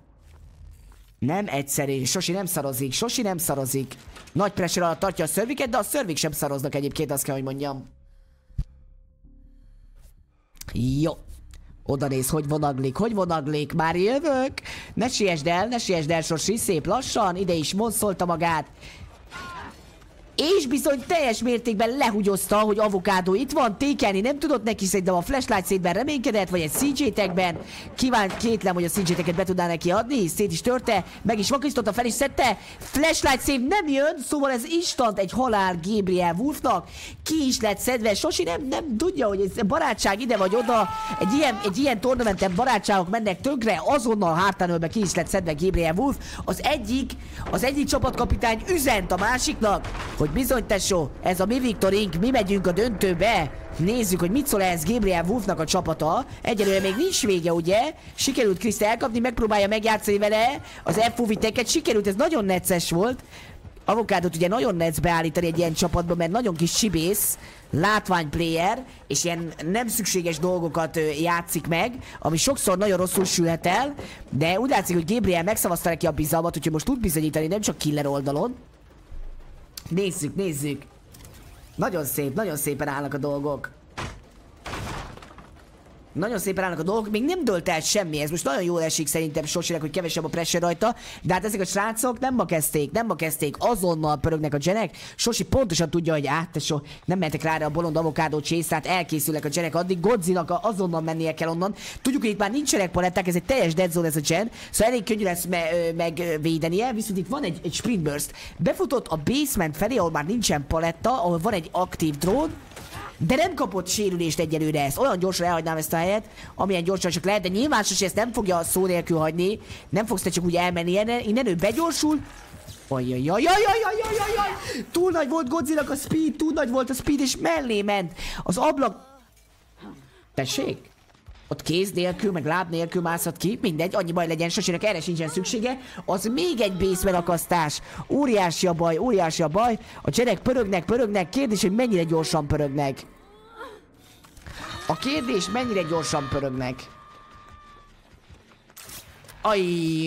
Nem egyszerű, Sosi nem szarozik, Sosi nem szarozik. Nagy pressure alatt tartja a szörviket, de a szörvik sem szaroznak egyébként, azt kell, hogy mondjam. Jó. Oda néz, hogy vonaglik, hogy vonaglik, már jövök. Ne siessd el, ne siessd el, Sosi, szép lassan, ide is monszolta magát. És bizony teljes mértékben lehugyozta, hogy avokádó itt van, tékelni nem tudott neki, szerintem a flashlight szétben reménykedett, vagy egy CJ tagben. Kívánt kétlem, hogy a CJ taget be tudná neki adni, szét is törte, meg is vakította, fel is szedte. Flashlight szép nem jön, szóval ez instant egy halál Gabriel Wolfnak. Ki is lett szedve, Sosi nem, nem tudja, hogy ez barátság ide vagy oda. Egy ilyen, egy ilyen tornamenten barátságok mennek tönkre, azonnal hátánölbe ki is lett szedve Gabriel Wolf. Az egyik, az egyik csapatkapitány üzent a másiknak, hogy bizony tesó, ez a mi Viktorink, mi megyünk a döntőbe. Nézzük, hogy mit szól ez Gabriel Wolfnak a csapata. Egyelőre még nincs vége, ugye? Sikerült Kriszt elkapni, megpróbálja megjátszani vele az FUV teket. Sikerült, ez nagyon necces volt. Avokádot ugye nagyon nehéz beállítani egy ilyen csapatba, mert nagyon kis csibész, látvány player, és ilyen nem szükséges dolgokat játszik meg, ami sokszor nagyon rosszul sülhet el, de úgy látszik, hogy Gabriel megszavazta neki a bizalmat, úgyhogy most tud bizonyítani nem csak killer oldalon. Nézzük, nézzük. Nagyon szép, nagyon szépen állnak a dolgok. Nagyon szépen állnak a dolgok, még nem dölt el semmi, ez most nagyon jól esik szerintem Sosinek, hogy kevesebb a pressure rajta, de hát ezek a srácok nem ma kezdték, nem ma kezdték, azonnal pörögnek a genek, Sosi pontosan tudja, hogy át, so, nem mentek rá a bolond avokádó csészát, elkészülnek a genek addig, Godzilla azonnal mennie kell onnan. Tudjuk, hogy itt már nincsenek paletták, ez egy teljes dead zone ez a gen, szóval elég könnyű lesz me, megvédenie, viszont itt van egy, egy sprint burst. Befutott a basement felé, ahol már nincsen paletta, ahol van egy aktív drón, de nem kapott sérülést egyelőre ezt. Olyan gyorsan elhagynám ezt a helyet, amilyen gyorsan csak lehet, de nyilván sose ezt nem fogja szó nélkül hagyni. Nem fogsz te csak úgy elmenni innen, innen ő begyorsul. Ajajajajajajajajajaj! Túl nagy volt Godzilla a speed, túl nagy volt a speed, és mellé ment. Az ablak... Tessék? Ott kéz nélkül, meg láb nélkül mászhat ki, mindegy, annyi baj legyen, Sosinak erre sincsen szüksége. Az még egy basement akasztás. Óriási a baj, óriási a baj. A cserek pörögnek, pörögnek, kérdés, hogy mennyire gyorsan pörögnek. A kérdés, mennyire gyorsan pörögnek. Aj,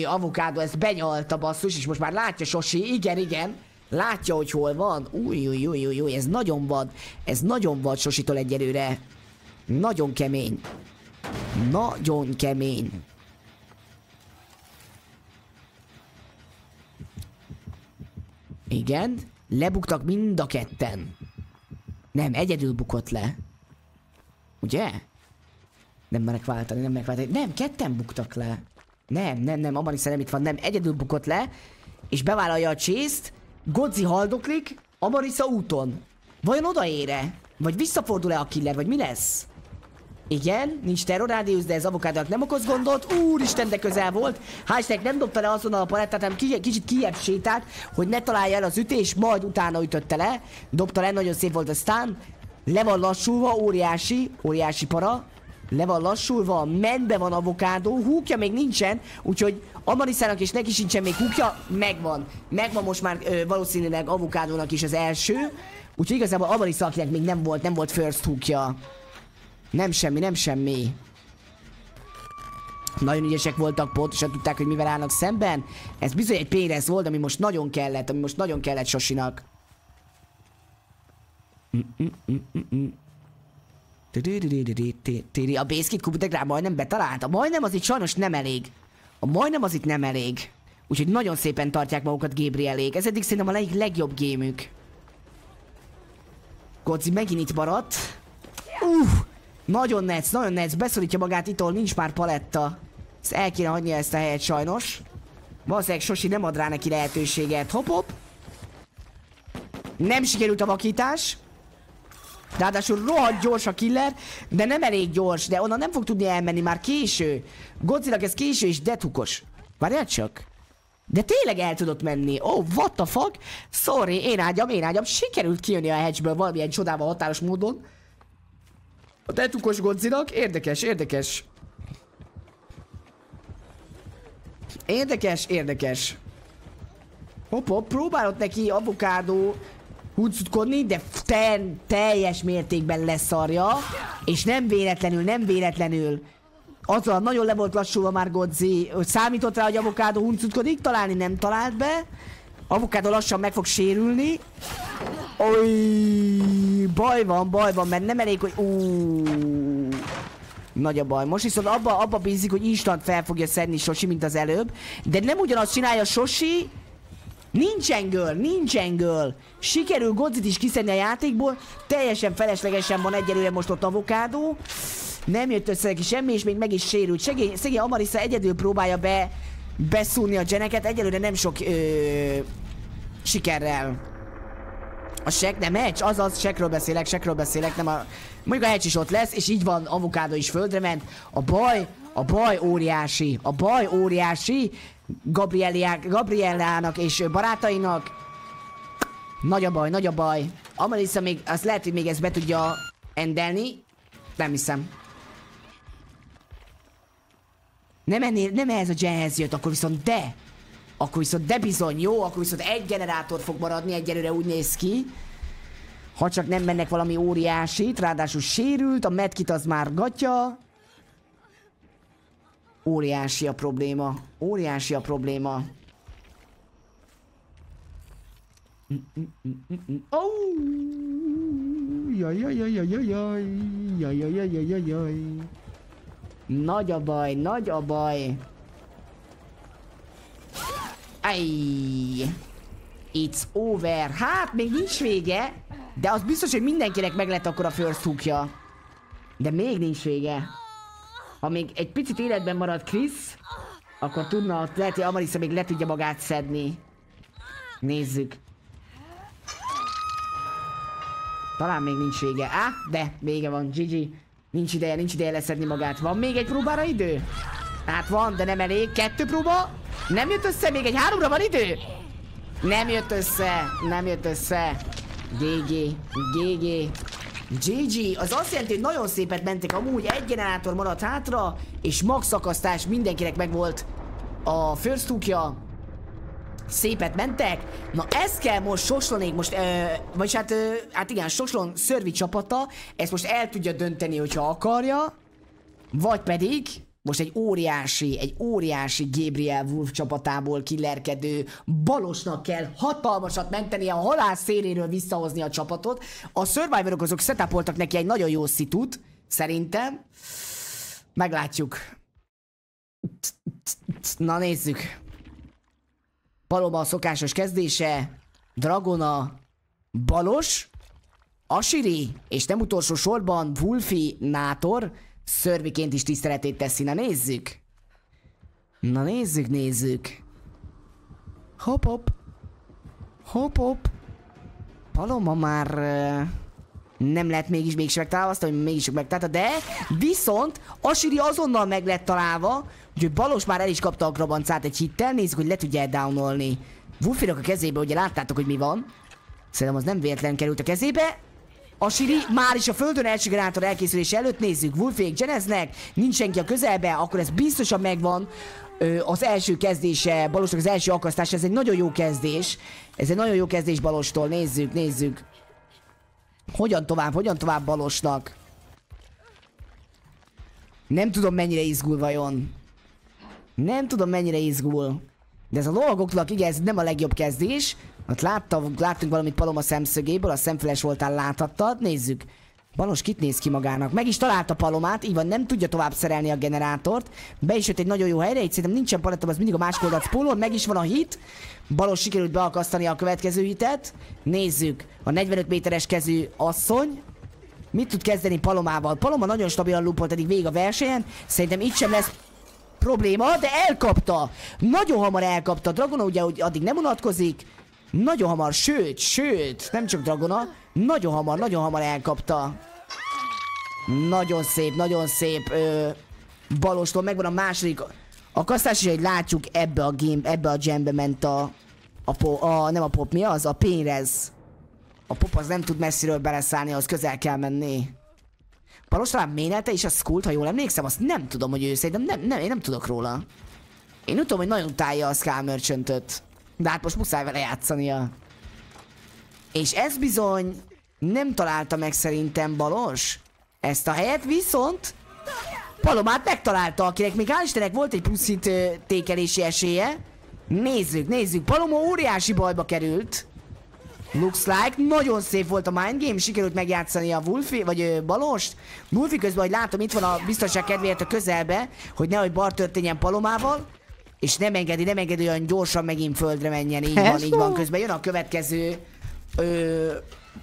avokádó, ez benyalta basszus, és most már látja Sosi, igen, igen. Látja, hogy hol van. Új, új, új, új, új, ez nagyon vad. Ez nagyon vad Sositól egyelőre. Nagyon kemény. Nagyon kemény. Igen, lebuktak mind a ketten. Nem, egyedül bukott le. Ugye? Nem merek váltani, nem merek váltani. Nem, ketten buktak le. Nem, nem, nem, Amarissa nem itt van, nem, egyedül bukott le, és bevállalja a chase Godzi haldoklik, Amarissa úton. Vajon odaére? Vagy visszafordul-e a killer, vagy mi lesz? Igen, nincs terrorádiusz, de ez avokádónak nem okoz gondot. Úristen, de közel volt. Hashtag nem dobta le azonnal a palettát, hanem ki, kicsit kijebb sétált, hogy ne találja el az ütés, majd utána ütötte le. Dobta le, nagyon szép volt a stun. Le van lassulva, óriási, óriási para. Le van lassulva, menbe van avokádó, húkja még nincsen, úgyhogy Amariszának és neki sincsen még húkja, megvan. Megvan most már ö, valószínűleg avokádónak is az első. Úgyhogy igazából Amarissa, akinek még nem volt, nem volt first húkja. Nem semmi, nem semmi. Nagyon ügyesek voltak, pontosan tudták, hogy mivel állnak szemben. Ez bizony egy Pérez volt, ami most nagyon kellett, ami most nagyon kellett Sosinak. A Basket Kubitek majdnem betalálta. Majdnem az itt sajnos nem elég. A majdnem az itt nem elég. Úgyhogy nagyon szépen tartják magukat Gabrielék. Ez eddig szerintem a leg legjobb gémük. Godzi megint itt maradt. Uff! Nagyon netsz, nagyon netsz, beszorítja magát itt, ahol nincs már paletta. Ezt el kéne hagyni ezt a helyet sajnos. Valószínűleg Sosi nem ad rá neki lehetőséget. Hop hop. Nem sikerült a vakítás. Ráadásul rohadt gyors a killer, de nem elég gyors, de onnan nem fog tudni elmenni, már késő. Godzilla ez késő és detukos. Várjál csak. De tényleg el tudott menni. Oh, what the fuck? Sorry, én ágyam, én ágyam. Sikerült kijönni a hedgeből valamilyen csodával határos módon. A tetukos Godzinak érdekes, érdekes. Érdekes, érdekes. Hopp, hopp, próbálott neki avokádó húzkodni, de te, teljes mértékben leszarja. És nem véletlenül, nem véletlenül. Azzal nagyon le volt lassulva már Godzi, hogy számított rá, hogy avokádó huncutkodik, találni nem talált be. Avokádó lassan meg fog sérülni. Oly, baj van, baj van, mert nem elég, hogy... Ú, nagy a baj. Most viszont abba, abba bízik, hogy instant fel fogja szedni Sosi, mint az előbb. De nem ugyanazt csinálja Sosi. Nincsen girl, nincsen girl. Sikerül Godzit is kiszedni a játékból. Teljesen feleslegesen van egyelőre most ott avokádó. Nem jött össze neki semmi, és még meg is sérült. Segény, szegény Amarissa egyedül próbálja be beszúrni a geneket. Egyelőre nem sok ö, sikerrel. A sek, nem meccs, azaz, sekről beszélek, sekről beszélek, nem a... Mondjuk a hedge is ott lesz, és így van, avokádó is földre ment. A baj, a baj óriási, a baj óriási. Gabriellának és barátainak. Nagy a baj, nagy a baj. Amarissa még, azt lehet, hogy még ezt be tudja endelni. Nem hiszem. Nem, ennél, nem ehhez a jazzhez jött, akkor viszont de. akkor viszont de bizony jó, akkor viszont egy generátor fog maradni, egyelőre úgy néz ki. Ha csak nem mennek valami óriásit, ráadásul sérült, a medkit az már gatya. Óriási a probléma. Óriási a probléma. Oh! Jaj, jaj, jaj, jaj, jaj, jaj, jaj, jaj, jaj, jaj. Nagy a baj, nagy a baj. Ej. It's over. Hát, még nincs vége. De az biztos, hogy mindenkinek meg lett akkor a first hookja. De még nincs vége. Ha még egy picit életben marad Chris, akkor tudna, lehet, hogy Amarissa még le tudja magát szedni. Nézzük. Talán még nincs vége. Á, de vége van. GG. Nincs ideje, nincs ideje leszedni magát. Van még egy próbára idő? Hát van, de nem elég. Kettő próba? Nem jött össze, még egy háromra van idő? Nem jött össze, nem jött össze. GG, GG. GG, az azt jelenti, hogy nagyon szépet mentek amúgy, egy generátor maradt hátra, és max szakasztás mindenkinek megvolt a first hookja. Szépet mentek. Na ezt kell most Soslonék most, ö, vagyis hát, ö, hát igen, Soslon szörvi csapata, ezt most el tudja dönteni, hogyha akarja. Vagy pedig most egy óriási, egy óriási Gabriel Wolf csapatából killerkedő balosnak kell hatalmasat menteni a halál széléről visszahozni a csapatot. A Survivorok azok setupoltak neki egy nagyon jó szitut, szerintem. Meglátjuk. Na nézzük. Paloma a szokásos kezdése, Dragona, Balos, Asiri, és nem utolsó sorban Wolfi Nátor, szörviként is tiszteletét teszi. Na nézzük! Na nézzük, nézzük! Hop hop! Hop hop! Paloma már nem lett mégis mégsem megtalálva, azt hogy mégis megtalálta, de viszont Asiri azonnal meg lett találva, úgyhogy Balos már el is kapta a grabancát egy hittel, nézzük, hogy le tudja -e downolni. Wolfinak a kezébe, ugye láttátok, hogy mi van. Szerintem az nem véletlen került a kezébe. Asiri már is a földön első generátor elkészülés előtt nézzük, Wolfék geneznek, nincs senki a közelbe, akkor ez biztosan megvan. Ö, az első kezdése, Balosnak az első akasztás, ez egy nagyon jó kezdés. Ez egy nagyon jó kezdés Balostól, nézzük, nézzük. Hogyan tovább, hogyan tovább Balosnak? Nem tudom mennyire izgul vajon. Nem tudom mennyire izgul. De ez a lovagoklak, igen, ez nem a legjobb kezdés. Ott látta, láttunk valamit Paloma szemszögéből, a szemfüles voltál láthattad. Nézzük. Balos kit néz ki magának. Meg is találta Palomát, így van, nem tudja tovább szerelni a generátort. Be is jött egy nagyon jó helyre, így szerintem nincsen palettam, az mindig a másik oldalt spólol, meg is van a hit. Balos sikerült beakasztani a következő hitet. Nézzük. A 45 méteres kezű asszony. Mit tud kezdeni Palomával? Paloma nagyon stabilan lupolt eddig végig a versenyen. Szerintem itt sem lesz probléma, de elkapta. Nagyon hamar elkapta. Dragona ugye hogy addig nem unatkozik. Nagyon hamar, sőt, sőt, nem csak Dragona, nagyon hamar, nagyon hamar elkapta. Nagyon szép, nagyon szép ö, balostól, megvan a második akasztás, és hogy látjuk ebbe a game, ebbe a jambe ment a, a, po, a, nem a pop, mi az? A pénrez. A pop az nem tud messziről beleszállni, az közel kell menni. Balos talán ménelte is a skult, ha jól emlékszem, azt nem tudom, hogy ő szerintem nem, nem, én nem tudok róla. Én úgy tudom, hogy nagyon utálja a Skull. De hát most muszáj vele játszania. És ez bizony nem találta meg szerintem Balos. Ezt a helyet viszont Palomát megtalálta, akinek még hál' volt egy pluszit tékelési esélye. Nézzük, nézzük. Paloma óriási bajba került. Looks like. Nagyon szép volt a mind game, sikerült megjátszani a Wolfi, vagy ö, Balost. Wolfi közben, hogy látom, itt van a biztonság kedvéért a közelbe, hogy nehogy bar történjen Palomával. És nem engedi, nem engedi olyan gyorsan megint földre menjen, így van, így van. Közben jön a következő ö,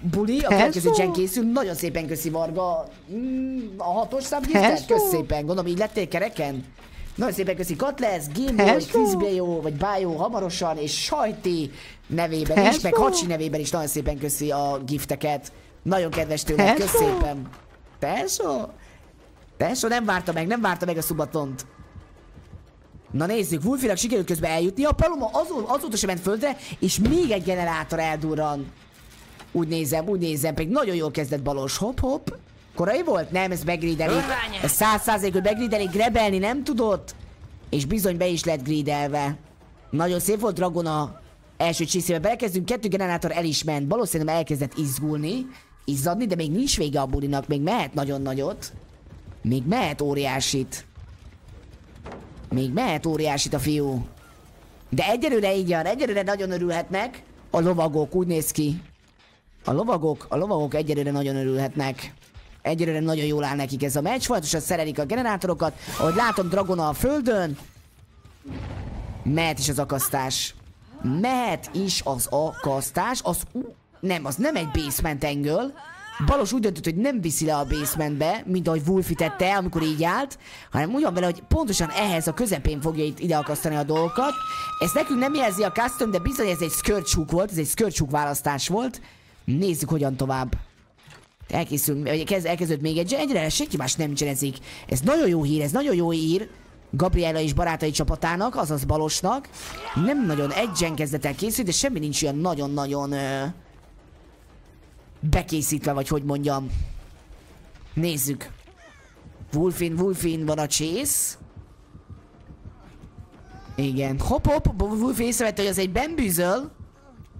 buli, a következő gen készül. Nagyon szépen köszi Varga. Mm, a hatos subgiftet? Kösz szépen. Gondolom így lettél kereken? Nagyon szépen köszi Katles, Gameboy, Quizbio, vagy Bio hamarosan, és Sajti nevében is, meg Hacsi nevében is nagyon szépen köszi a gifteket. Nagyon kedves tőled, kösz szépen. Tesó? Tesó nem várta meg, nem várta meg a szubatont. Na nézzük, Wolfinak sikerült közben eljutni, a Paloma azó, azóta sem ment földre, és még egy generátor eldurran. Úgy nézem, úgy nézem, pedig nagyon jól kezdett balos. Hop, hop. Korai volt? Nem, ez begrideli. Ez száz százalék, hogy begrideli, grebelni nem tudott. És bizony be is lett gridelve. Nagyon szép volt Dragona első csészébe belekezdünk, kettő generátor el is ment, valószínűleg elkezdett izgulni, izzadni, de még nincs vége a bulinak, még mehet nagyon nagyot. Még mehet óriásit. Még mehet óriásit a fiú. De egyelőre így van, egyelőre nagyon örülhetnek a lovagok, úgy néz ki. A lovagok, a lovagok egyelőre nagyon örülhetnek. Egyelőre nagyon jól áll nekik ez a meccs, folyamatosan szerelik a generátorokat. Ahogy látom, Dragona a földön. Mehet is az akasztás. Mehet is az akasztás. Az... Nem, az nem egy basement angle. Balos úgy döntött, hogy nem viszi le a basementbe, mint ahogy Wolfi tette, amikor így állt, hanem úgy van vele, hogy pontosan ehhez a közepén fogja itt ide akasztani a dolgokat. Ezt nekünk nem jelzi a custom, de bizony ez egy skirtshook volt, ez egy skirtshook választás volt. Nézzük, hogyan tovább. Elkészül, vagy kezd, elkezdődött még egy, egyre senki más nem cserezik. Ez nagyon jó hír, ez nagyon jó hír. Gabriela és barátai csapatának, azaz Balosnak. Nem nagyon egy gen kezdett el készülni, de semmi nincs olyan nagyon-nagyon bekészítve, vagy hogy mondjam. Nézzük. Wolfin, Wolfin van a chase. Igen. Hop, hop, Wolf észrevette, hogy az egy bambűzöl.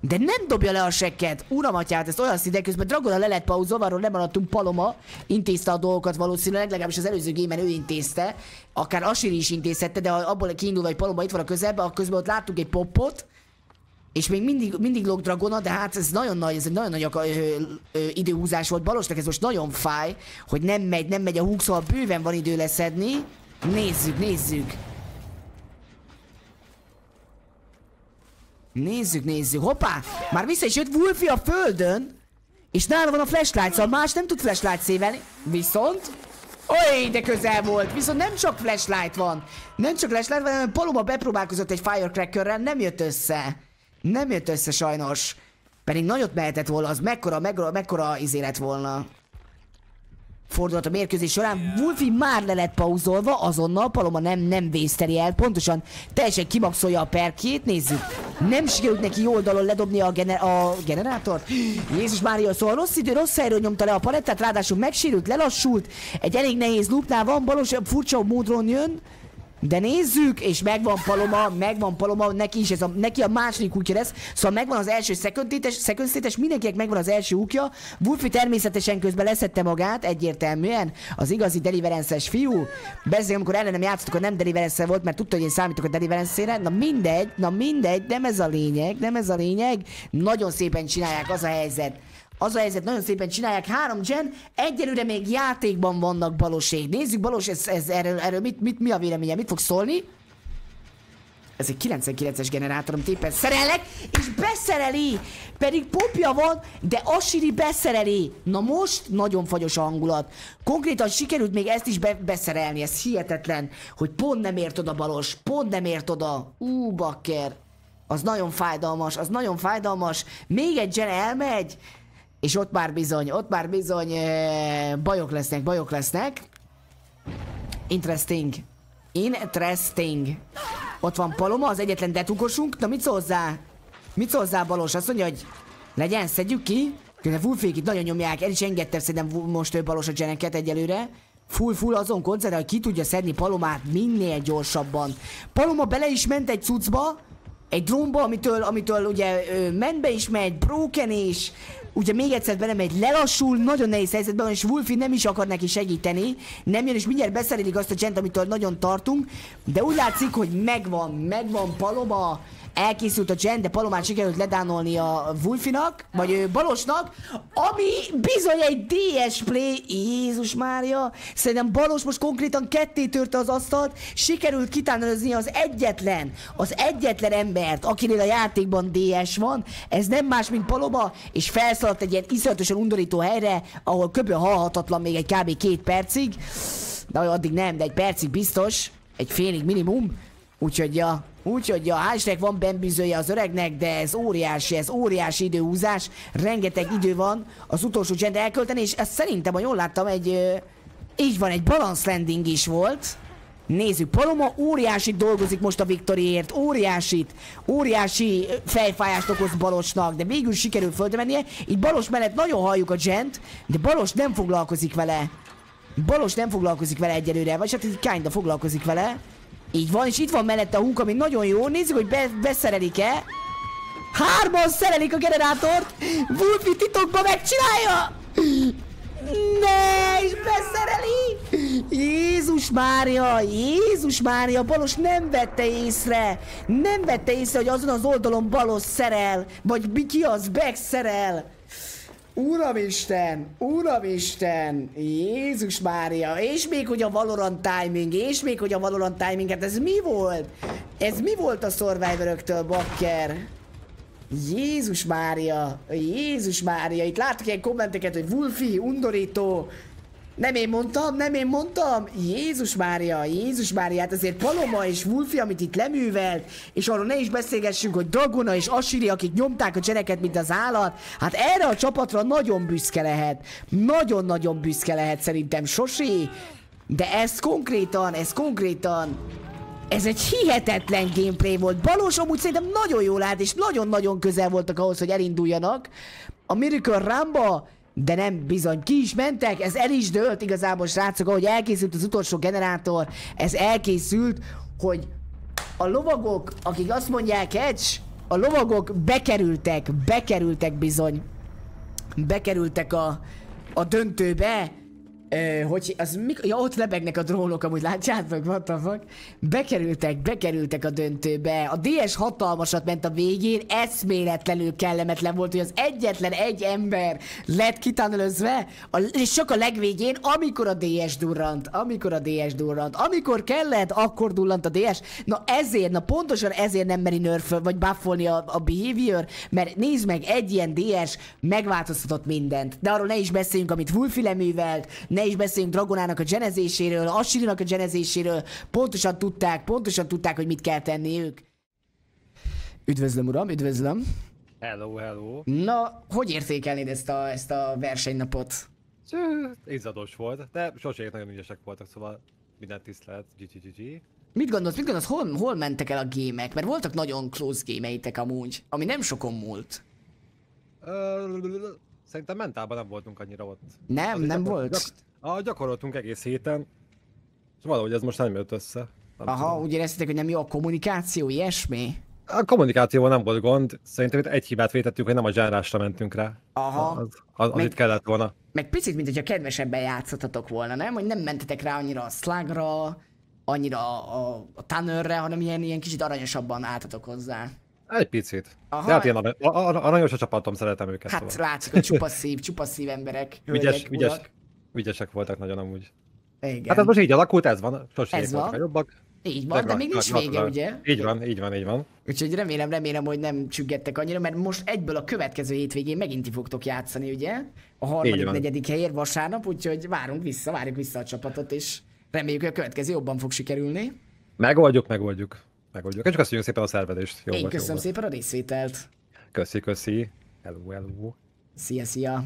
De nem dobja le a sekket. Uram atyát, ezt olyan szinte közben Dragona le lett pauzolva, arról nem maradtunk Paloma. Intézte a dolgokat valószínűleg, legalábbis az előző gémen ő intézte. Akár Asiri is intézette, de abból kiindulva, hogy Paloma itt van a közelben, akkor közben ott láttuk egy poppot. És még mindig, mindig log Dragona, de hát ez nagyon nagy, ez egy nagyon nagy ö, ö, időhúzás volt. Balosnak ez most nagyon fáj, hogy nem megy, nem megy a húk, szóval bőven van idő leszedni. Nézzük, nézzük. Nézzük, nézzük. Hoppá! Már vissza is jött Wolfie a földön, és nála van a flashlight, szóval más nem tud flashlight szévelni. Viszont... Oly, de közel volt! Viszont nem csak flashlight van. Nem csak flashlight van, hanem Paloma bepróbálkozott egy firecrackerrel, nem jött össze. Nem jött össze sajnos. Pedig nagyot mehetett volna, az mekkora, mekkora, mekkora izé lett volna. Fordulat a mérkőzés során, Wolfi már le lett pauzolva, azonnal Paloma nem, nem vészteli el, pontosan teljesen kimaxolja a perkét, nézzük. Nem sikerült neki oldalon ledobni a, gener a generátort. Jézus Mária, szóval rossz idő, rossz helyről nyomta le a palettát, ráadásul megsérült, lelassult, egy elég nehéz loopnál van, balos furcsa módon jön, de nézzük, és megvan Paloma, megvan Paloma, neki is ez a, neki a második útja lesz, szóval megvan az első szeköntétes, mindenkinek megvan az első útja. Wolfi természetesen közben leszette magát, egyértelműen, az igazi deliverences fiú. Beszélünk, amikor ellenem játszottuk, nem deliverence volt, mert tudta, hogy én számítok a deliverence Na mindegy, na mindegy, nem ez a lényeg, nem ez a lényeg. Nagyon szépen csinálják, az a helyzet. Az a helyzet, nagyon szépen csinálják. Három gen, egyelőre még játékban vannak Baloség. Nézzük Balos, ez, ez erről, erről mit, mit, mi a véleménye, mit fog szólni? Ez egy 99-es generátor, amit éppen szerelek, és beszereli! Pedig popja van, de Asiri beszereli. Na most nagyon fagyos a hangulat. Konkrétan sikerült még ezt is be beszerelni, ez hihetetlen, hogy pont nem ért oda Balos, pont nem ért oda. Ú, bakker. Az nagyon fájdalmas, az nagyon fájdalmas. Még egy gen elmegy, és ott már bizony, ott már bizony e, bajok lesznek, bajok lesznek. Interesting. Interesting. Ott van Paloma, az egyetlen detukosunk. Na mit hozzá? Mit hozzá Balos? Azt mondja, hogy legyen, szedjük ki. Wolfék itt nagyon nyomják, el is engedte szerintem most ő Balos a geneket egyelőre. Full, full azon koncentrál, hogy ki tudja szedni Palomát minél gyorsabban. Paloma bele is ment egy cuccba, egy drónba, amitől, amitől ugye menbe is megy, broken is, ugye még egyszer belemegy, lelassul, nagyon nehéz helyzetben van, és Wolfi nem is akar neki segíteni, nem jön, és mindjárt beszerelik azt a gent, amitől nagyon tartunk, de úgy látszik, hogy megvan, megvan Paloma, elkészült a Jen, de Palomát sikerült ledánolni a Wolfinak, vagy Balosnak, ami bizony egy DS play, Jézus Mária, szerintem Balos most konkrétan ketté törte az asztalt, sikerült kitánolni az egyetlen, az egyetlen embert, akinél a játékban DS van, ez nem más, mint Paloma, és felszaladt egy ilyen iszonyatosan undorító helyre, ahol kb. halhatatlan még egy kb. két percig, de addig nem, de egy percig biztos, egy félig minimum, úgyhogy ja, Úgyhogy a hashtag van bembűzője az öregnek, de ez óriási, ez óriási időhúzás. Rengeteg idő van az utolsó gender elkölteni, és ezt szerintem, ha jól láttam, egy... Így van, egy balance landing is volt. Nézzük, Paloma óriási dolgozik most a Viktoriért, óriásit, óriási fejfájást okoz Balosnak, de végül sikerül földre mennie. Így Balos mellett nagyon halljuk a gent, de Balos nem foglalkozik vele. Balos nem foglalkozik vele egyelőre, vagy hát így kinda foglalkozik vele. Így van, és itt van mellette a húk, ami nagyon jó. Nézzük, hogy be, beszerelik-e. Hárman szerelik a generátort! Wolfie titokban megcsinálja! Ne, és beszereli! Jézus Mária, Jézus Mária, Balos nem vette észre! Nem vette észre, hogy azon az oldalon Balos szerel, vagy ki az, Beck szerel! Uramisten, Uramisten, Jézus Mária, és még hogy a Valorant timing, és még hogy a Valorant timing, hát ez mi volt? Ez mi volt a Survivor-öktől, bakker? Jézus Mária, Jézus Mária, itt látok ilyen kommenteket, hogy Wolfi, undorító. Nem én mondtam, nem én mondtam. Jézus Mária, Jézus Mária, hát azért Paloma és Wolfi, amit itt leművelt, és arról ne is beszélgessünk, hogy Dragona és Asiri, akik nyomták a gyereket, mint az állat, hát erre a csapatra nagyon büszke lehet. Nagyon-nagyon büszke lehet szerintem Sosi. De ez konkrétan, ez konkrétan ez egy hihetetlen gameplay volt. Balos amúgy szerintem nagyon jól állt, és nagyon-nagyon közel voltak ahhoz, hogy elinduljanak. A Miracle Ramba, de nem bizony ki is mentek, ez el is dőlt igazából srácok, ahogy elkészült az utolsó generátor, ez elkészült, hogy a lovagok, akik azt mondják, Edge, a lovagok bekerültek, bekerültek bizony, bekerültek a, a döntőbe, Hogy az mik- ja, ott lebegnek a drónok, amúgy látjátok, what the fuck? Bekerültek, bekerültek a döntőbe. A DS hatalmasat ment a végén, eszméletlenül kellemetlen volt, hogy az egyetlen egy ember lett kitanulözve, a, és csak a legvégén, amikor a DS durrant, amikor a DS durrant, amikor kellett, akkor dullant a DS. Na ezért, na pontosan ezért nem meri nerföl, vagy buffolni a, a behavior, mert nézd meg, egy ilyen DS megváltoztatott mindent. De arról ne is beszéljünk, amit Wolfi leművelt, ne is beszéljünk Dragonának a genezéséről, Ashirinak a genezéséről, pontosan tudták, pontosan tudták, hogy mit kell tenni ők. Üdvözlöm, uram, üdvözlöm. Hello, hello. Na, hogy értékelnéd ezt a, ezt a versenynapot? Izzados volt, de sosem nagyon ügyesek voltak, szóval minden tisztelet, GGGG. Mit gondolsz, mit gondolsz, hol, hol mentek el a gémek? Mert voltak nagyon close gémeitek amúgy, ami nem sokon múlt. Szerintem mentálban nem voltunk annyira ott. Nem, nem volt? Ah, gyakoroltunk egész héten, és valahogy ez most nem jött össze. Nem Aha, tudom. úgy éreztétek, hogy nem jó a kommunikáció, ilyesmi? A kommunikációval nem volt gond, szerintem itt egy hibát vétettük, hogy nem a zsánrásra mentünk rá. Aha. Az, az, az Meg- itt kellett volna. Meg picit, mint hogyha kedvesebben játszottatok volna, nem? Hogy nem mentetek rá annyira a slugra, annyira a, a, a tannerre, hanem ilyen, ilyen kicsit aranyosabban álltatok hozzá. Egy picit. Aha. De hát ilyen arany- a- a- aranyos a csapatom, szeretem őket. Hát szóval. látszik, hogy csupa szív, csupa szív emberek. Ügyes, hölgyek, ügyes, urak. Ügyesek voltak nagyon amúgy. Igen. Hát ez most így alakult, ez van. Sosem Ez voltak van. a jobbak. Így van, de gra- még nincs vége, gra- ugye? Így van, így van, így van. Úgyhogy remélem, remélem, hogy nem csüggettek annyira, mert most egyből a következő hétvégén megint fogtok játszani, ugye? A harmadik, van. negyedik helyért vasárnap, úgyhogy várunk vissza, várjuk vissza a csapatot, és reméljük, hogy a következő jobban fog sikerülni. Megoldjuk, megoldjuk. Megoldjuk. És csak köszönjük szépen a szervezést. Jó Én volt, köszönöm szépen a részvételt. Köszi, köszi. Hello, hello. Szia, szia!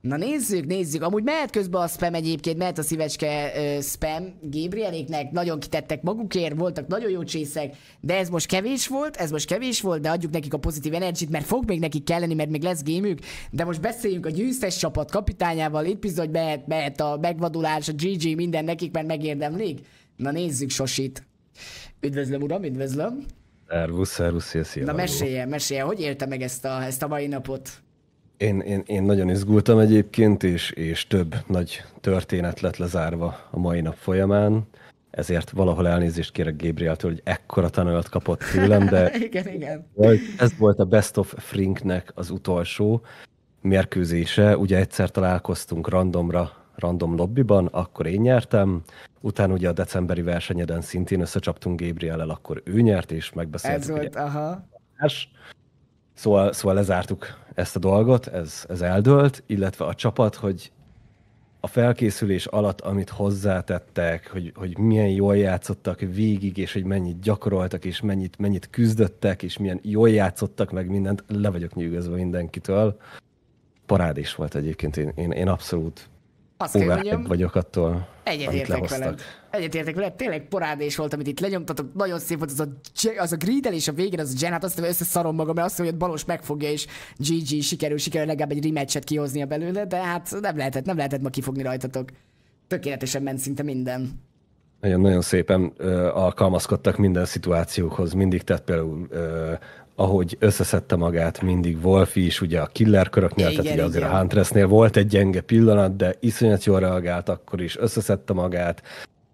Na nézzük, nézzük. Amúgy mehet közben a spam egyébként, mehet a szívecske ö, spam. Gabrieléknek nagyon kitettek magukért, voltak nagyon jó csészek, de ez most kevés volt, ez most kevés volt, de adjuk nekik a pozitív energit, mert fog még nekik kelleni, mert még lesz gémük. De most beszéljünk a győztes csapat kapitányával, itt bizony mehet, mehet a megvadulás, a GG, minden nekik, mert megérdemlik. Na nézzük Sosit. Üdvözlöm, uram, üdvözlöm. Szervusz, szervusz, szia, szia. Na hello. meséljen, meséljen, hogy élte meg ezt a, ezt a mai napot? Én, én, én nagyon izgultam egyébként, és, és több nagy történet lett lezárva a mai nap folyamán. Ezért valahol elnézést kérek Gabrieltől, hogy ekkora tanult kapott tőlem, de igen, igen. ez volt a Best of Frinknek az utolsó mérkőzése. Ugye egyszer találkoztunk randomra, random lobbyban, akkor én nyertem, utána ugye a decemberi versenyeden szintén összecsaptunk Gabriellel, akkor ő nyert, és megbeszéltük, Ez volt, aha. más. Szóval, szóval lezártuk ezt a dolgot, ez, ez eldőlt, illetve a csapat, hogy a felkészülés alatt, amit hozzátettek, hogy, hogy milyen jól játszottak végig, és hogy mennyit gyakoroltak, és mennyit, mennyit küzdöttek, és milyen jól játszottak, meg mindent, le vagyok nyűgözve mindenkitől. Parádés volt egyébként, én, én, én abszolút Azt kell mondjam, vagyok attól, egyetértek veled. Egyetértek veled, tényleg parádés volt, amit itt lenyomtatok, nagyon szép volt az a, az a gridelés a végén, az a gen, hát azt hiszem, összeszarom magam, mert azt hiszem, hogy Balos megfogja, és GG sikerül, sikerül legalább egy rematchet kihoznia belőle, de hát nem lehetett, nem lehetett ma kifogni rajtatok. Tökéletesen ment szinte minden. Nagyon-nagyon szépen ö, alkalmazkodtak minden szituációhoz, mindig tett például, ö, ahogy összeszedte magát, mindig Wolfi is, ugye a killer köröknél, Igen, tehát ugye azért a Huntressnél volt egy gyenge pillanat, de iszonyat jól reagált akkor is, összeszedte magát,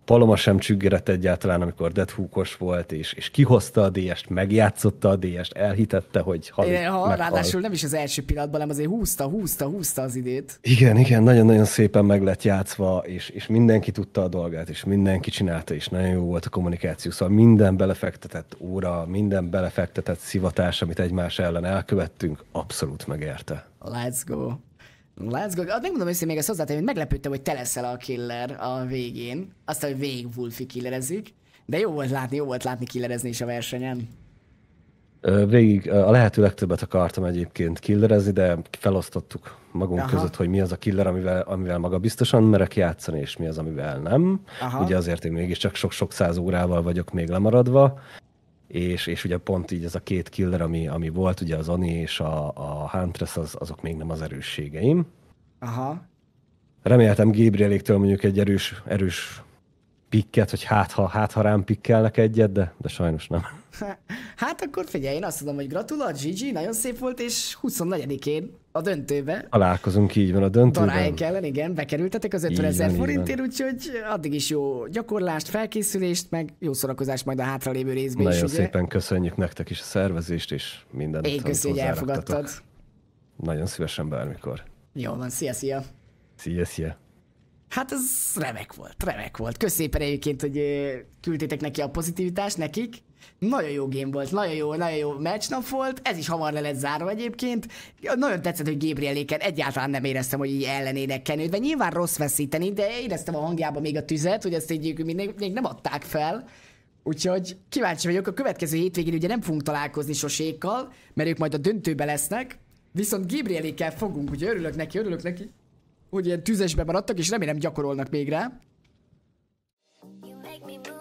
Paloma sem csüggerett egyáltalán, amikor Dead Hookos volt, és, és kihozta a DS-t, megjátszotta a DS-t, elhitette, hogy ha, Eh, Ha, meghal. ráadásul nem is az első pillanatban, hanem azért húzta, húzta, húzta az idét. Igen, igen, nagyon-nagyon szépen meg lett játszva, és, és mindenki tudta a dolgát, és mindenki csinálta, és nagyon jó volt a kommunikáció. Szóval minden belefektetett óra, minden belefektetett szivatás, amit egymás ellen elkövettünk, abszolút megérte. Let's go. Let's go. Ah, Megmondom őszintén még ezt hozzátenni, hogy meglepődtem, hogy te leszel a killer a végén. Aztán, hogy végig Wolfi killerezik. De jó volt látni, jó volt látni killerezni is a versenyen. Végig a lehető legtöbbet akartam egyébként killerezni, de felosztottuk magunk Aha. Között, hogy mi az a killer, amivel, amivel maga biztosan merek játszani, és mi az, amivel nem. Aha. Ugye azért én mégiscsak sok-sok száz órával vagyok még lemaradva, és, és ugye pont így ez a két killer, ami, ami volt, ugye az Ani és a, a Huntress, az, azok még nem az erősségeim. Aha. Reméltem Gabrieléktől mondjuk egy erős, erős pikket, hogy hát ha, hát ha rám pikkelnek egyet, de, de sajnos nem. Hát akkor figyelj, én azt tudom, hogy gratulat, Gigi, nagyon szép volt, és 24-én a döntőbe Találkozunk így van a döntőben. Darályk ellen, igen, bekerültetek az 50 Így ezer forintért, úgyhogy addig is jó gyakorlást, felkészülést, meg jó szórakozást majd a hátralévő részben Nagyon is, ugye? szépen köszönjük nektek is a szervezést, és mindent, Én köszi, hogy elfogadtad. Nagyon szívesen bármikor. Jó van, szia, szia. Szia, szia. Hát ez remek volt, remek volt. Kösz szépen egyébként, hogy küldtétek neki a pozitivitást, nekik. Nagyon jó game volt, nagyon jó, nagyon jó matchnap volt, ez is hamar le lett zárva egyébként. Nagyon tetszett, hogy Gabrieléken egyáltalán nem éreztem, hogy így ellenének kenődve. Nyilván rossz veszíteni, de éreztem a hangjában még a tüzet, hogy ezt így még, még nem adták fel. Úgyhogy kíváncsi vagyok, a következő hétvégén ugye nem fogunk találkozni sosékkal, mert ők majd a döntőbe lesznek, viszont Gabrielékkel fogunk, ugye örülök neki, örülök neki, hogy ilyen tüzesbe maradtak, és remélem gyakorolnak még rá. You make me move.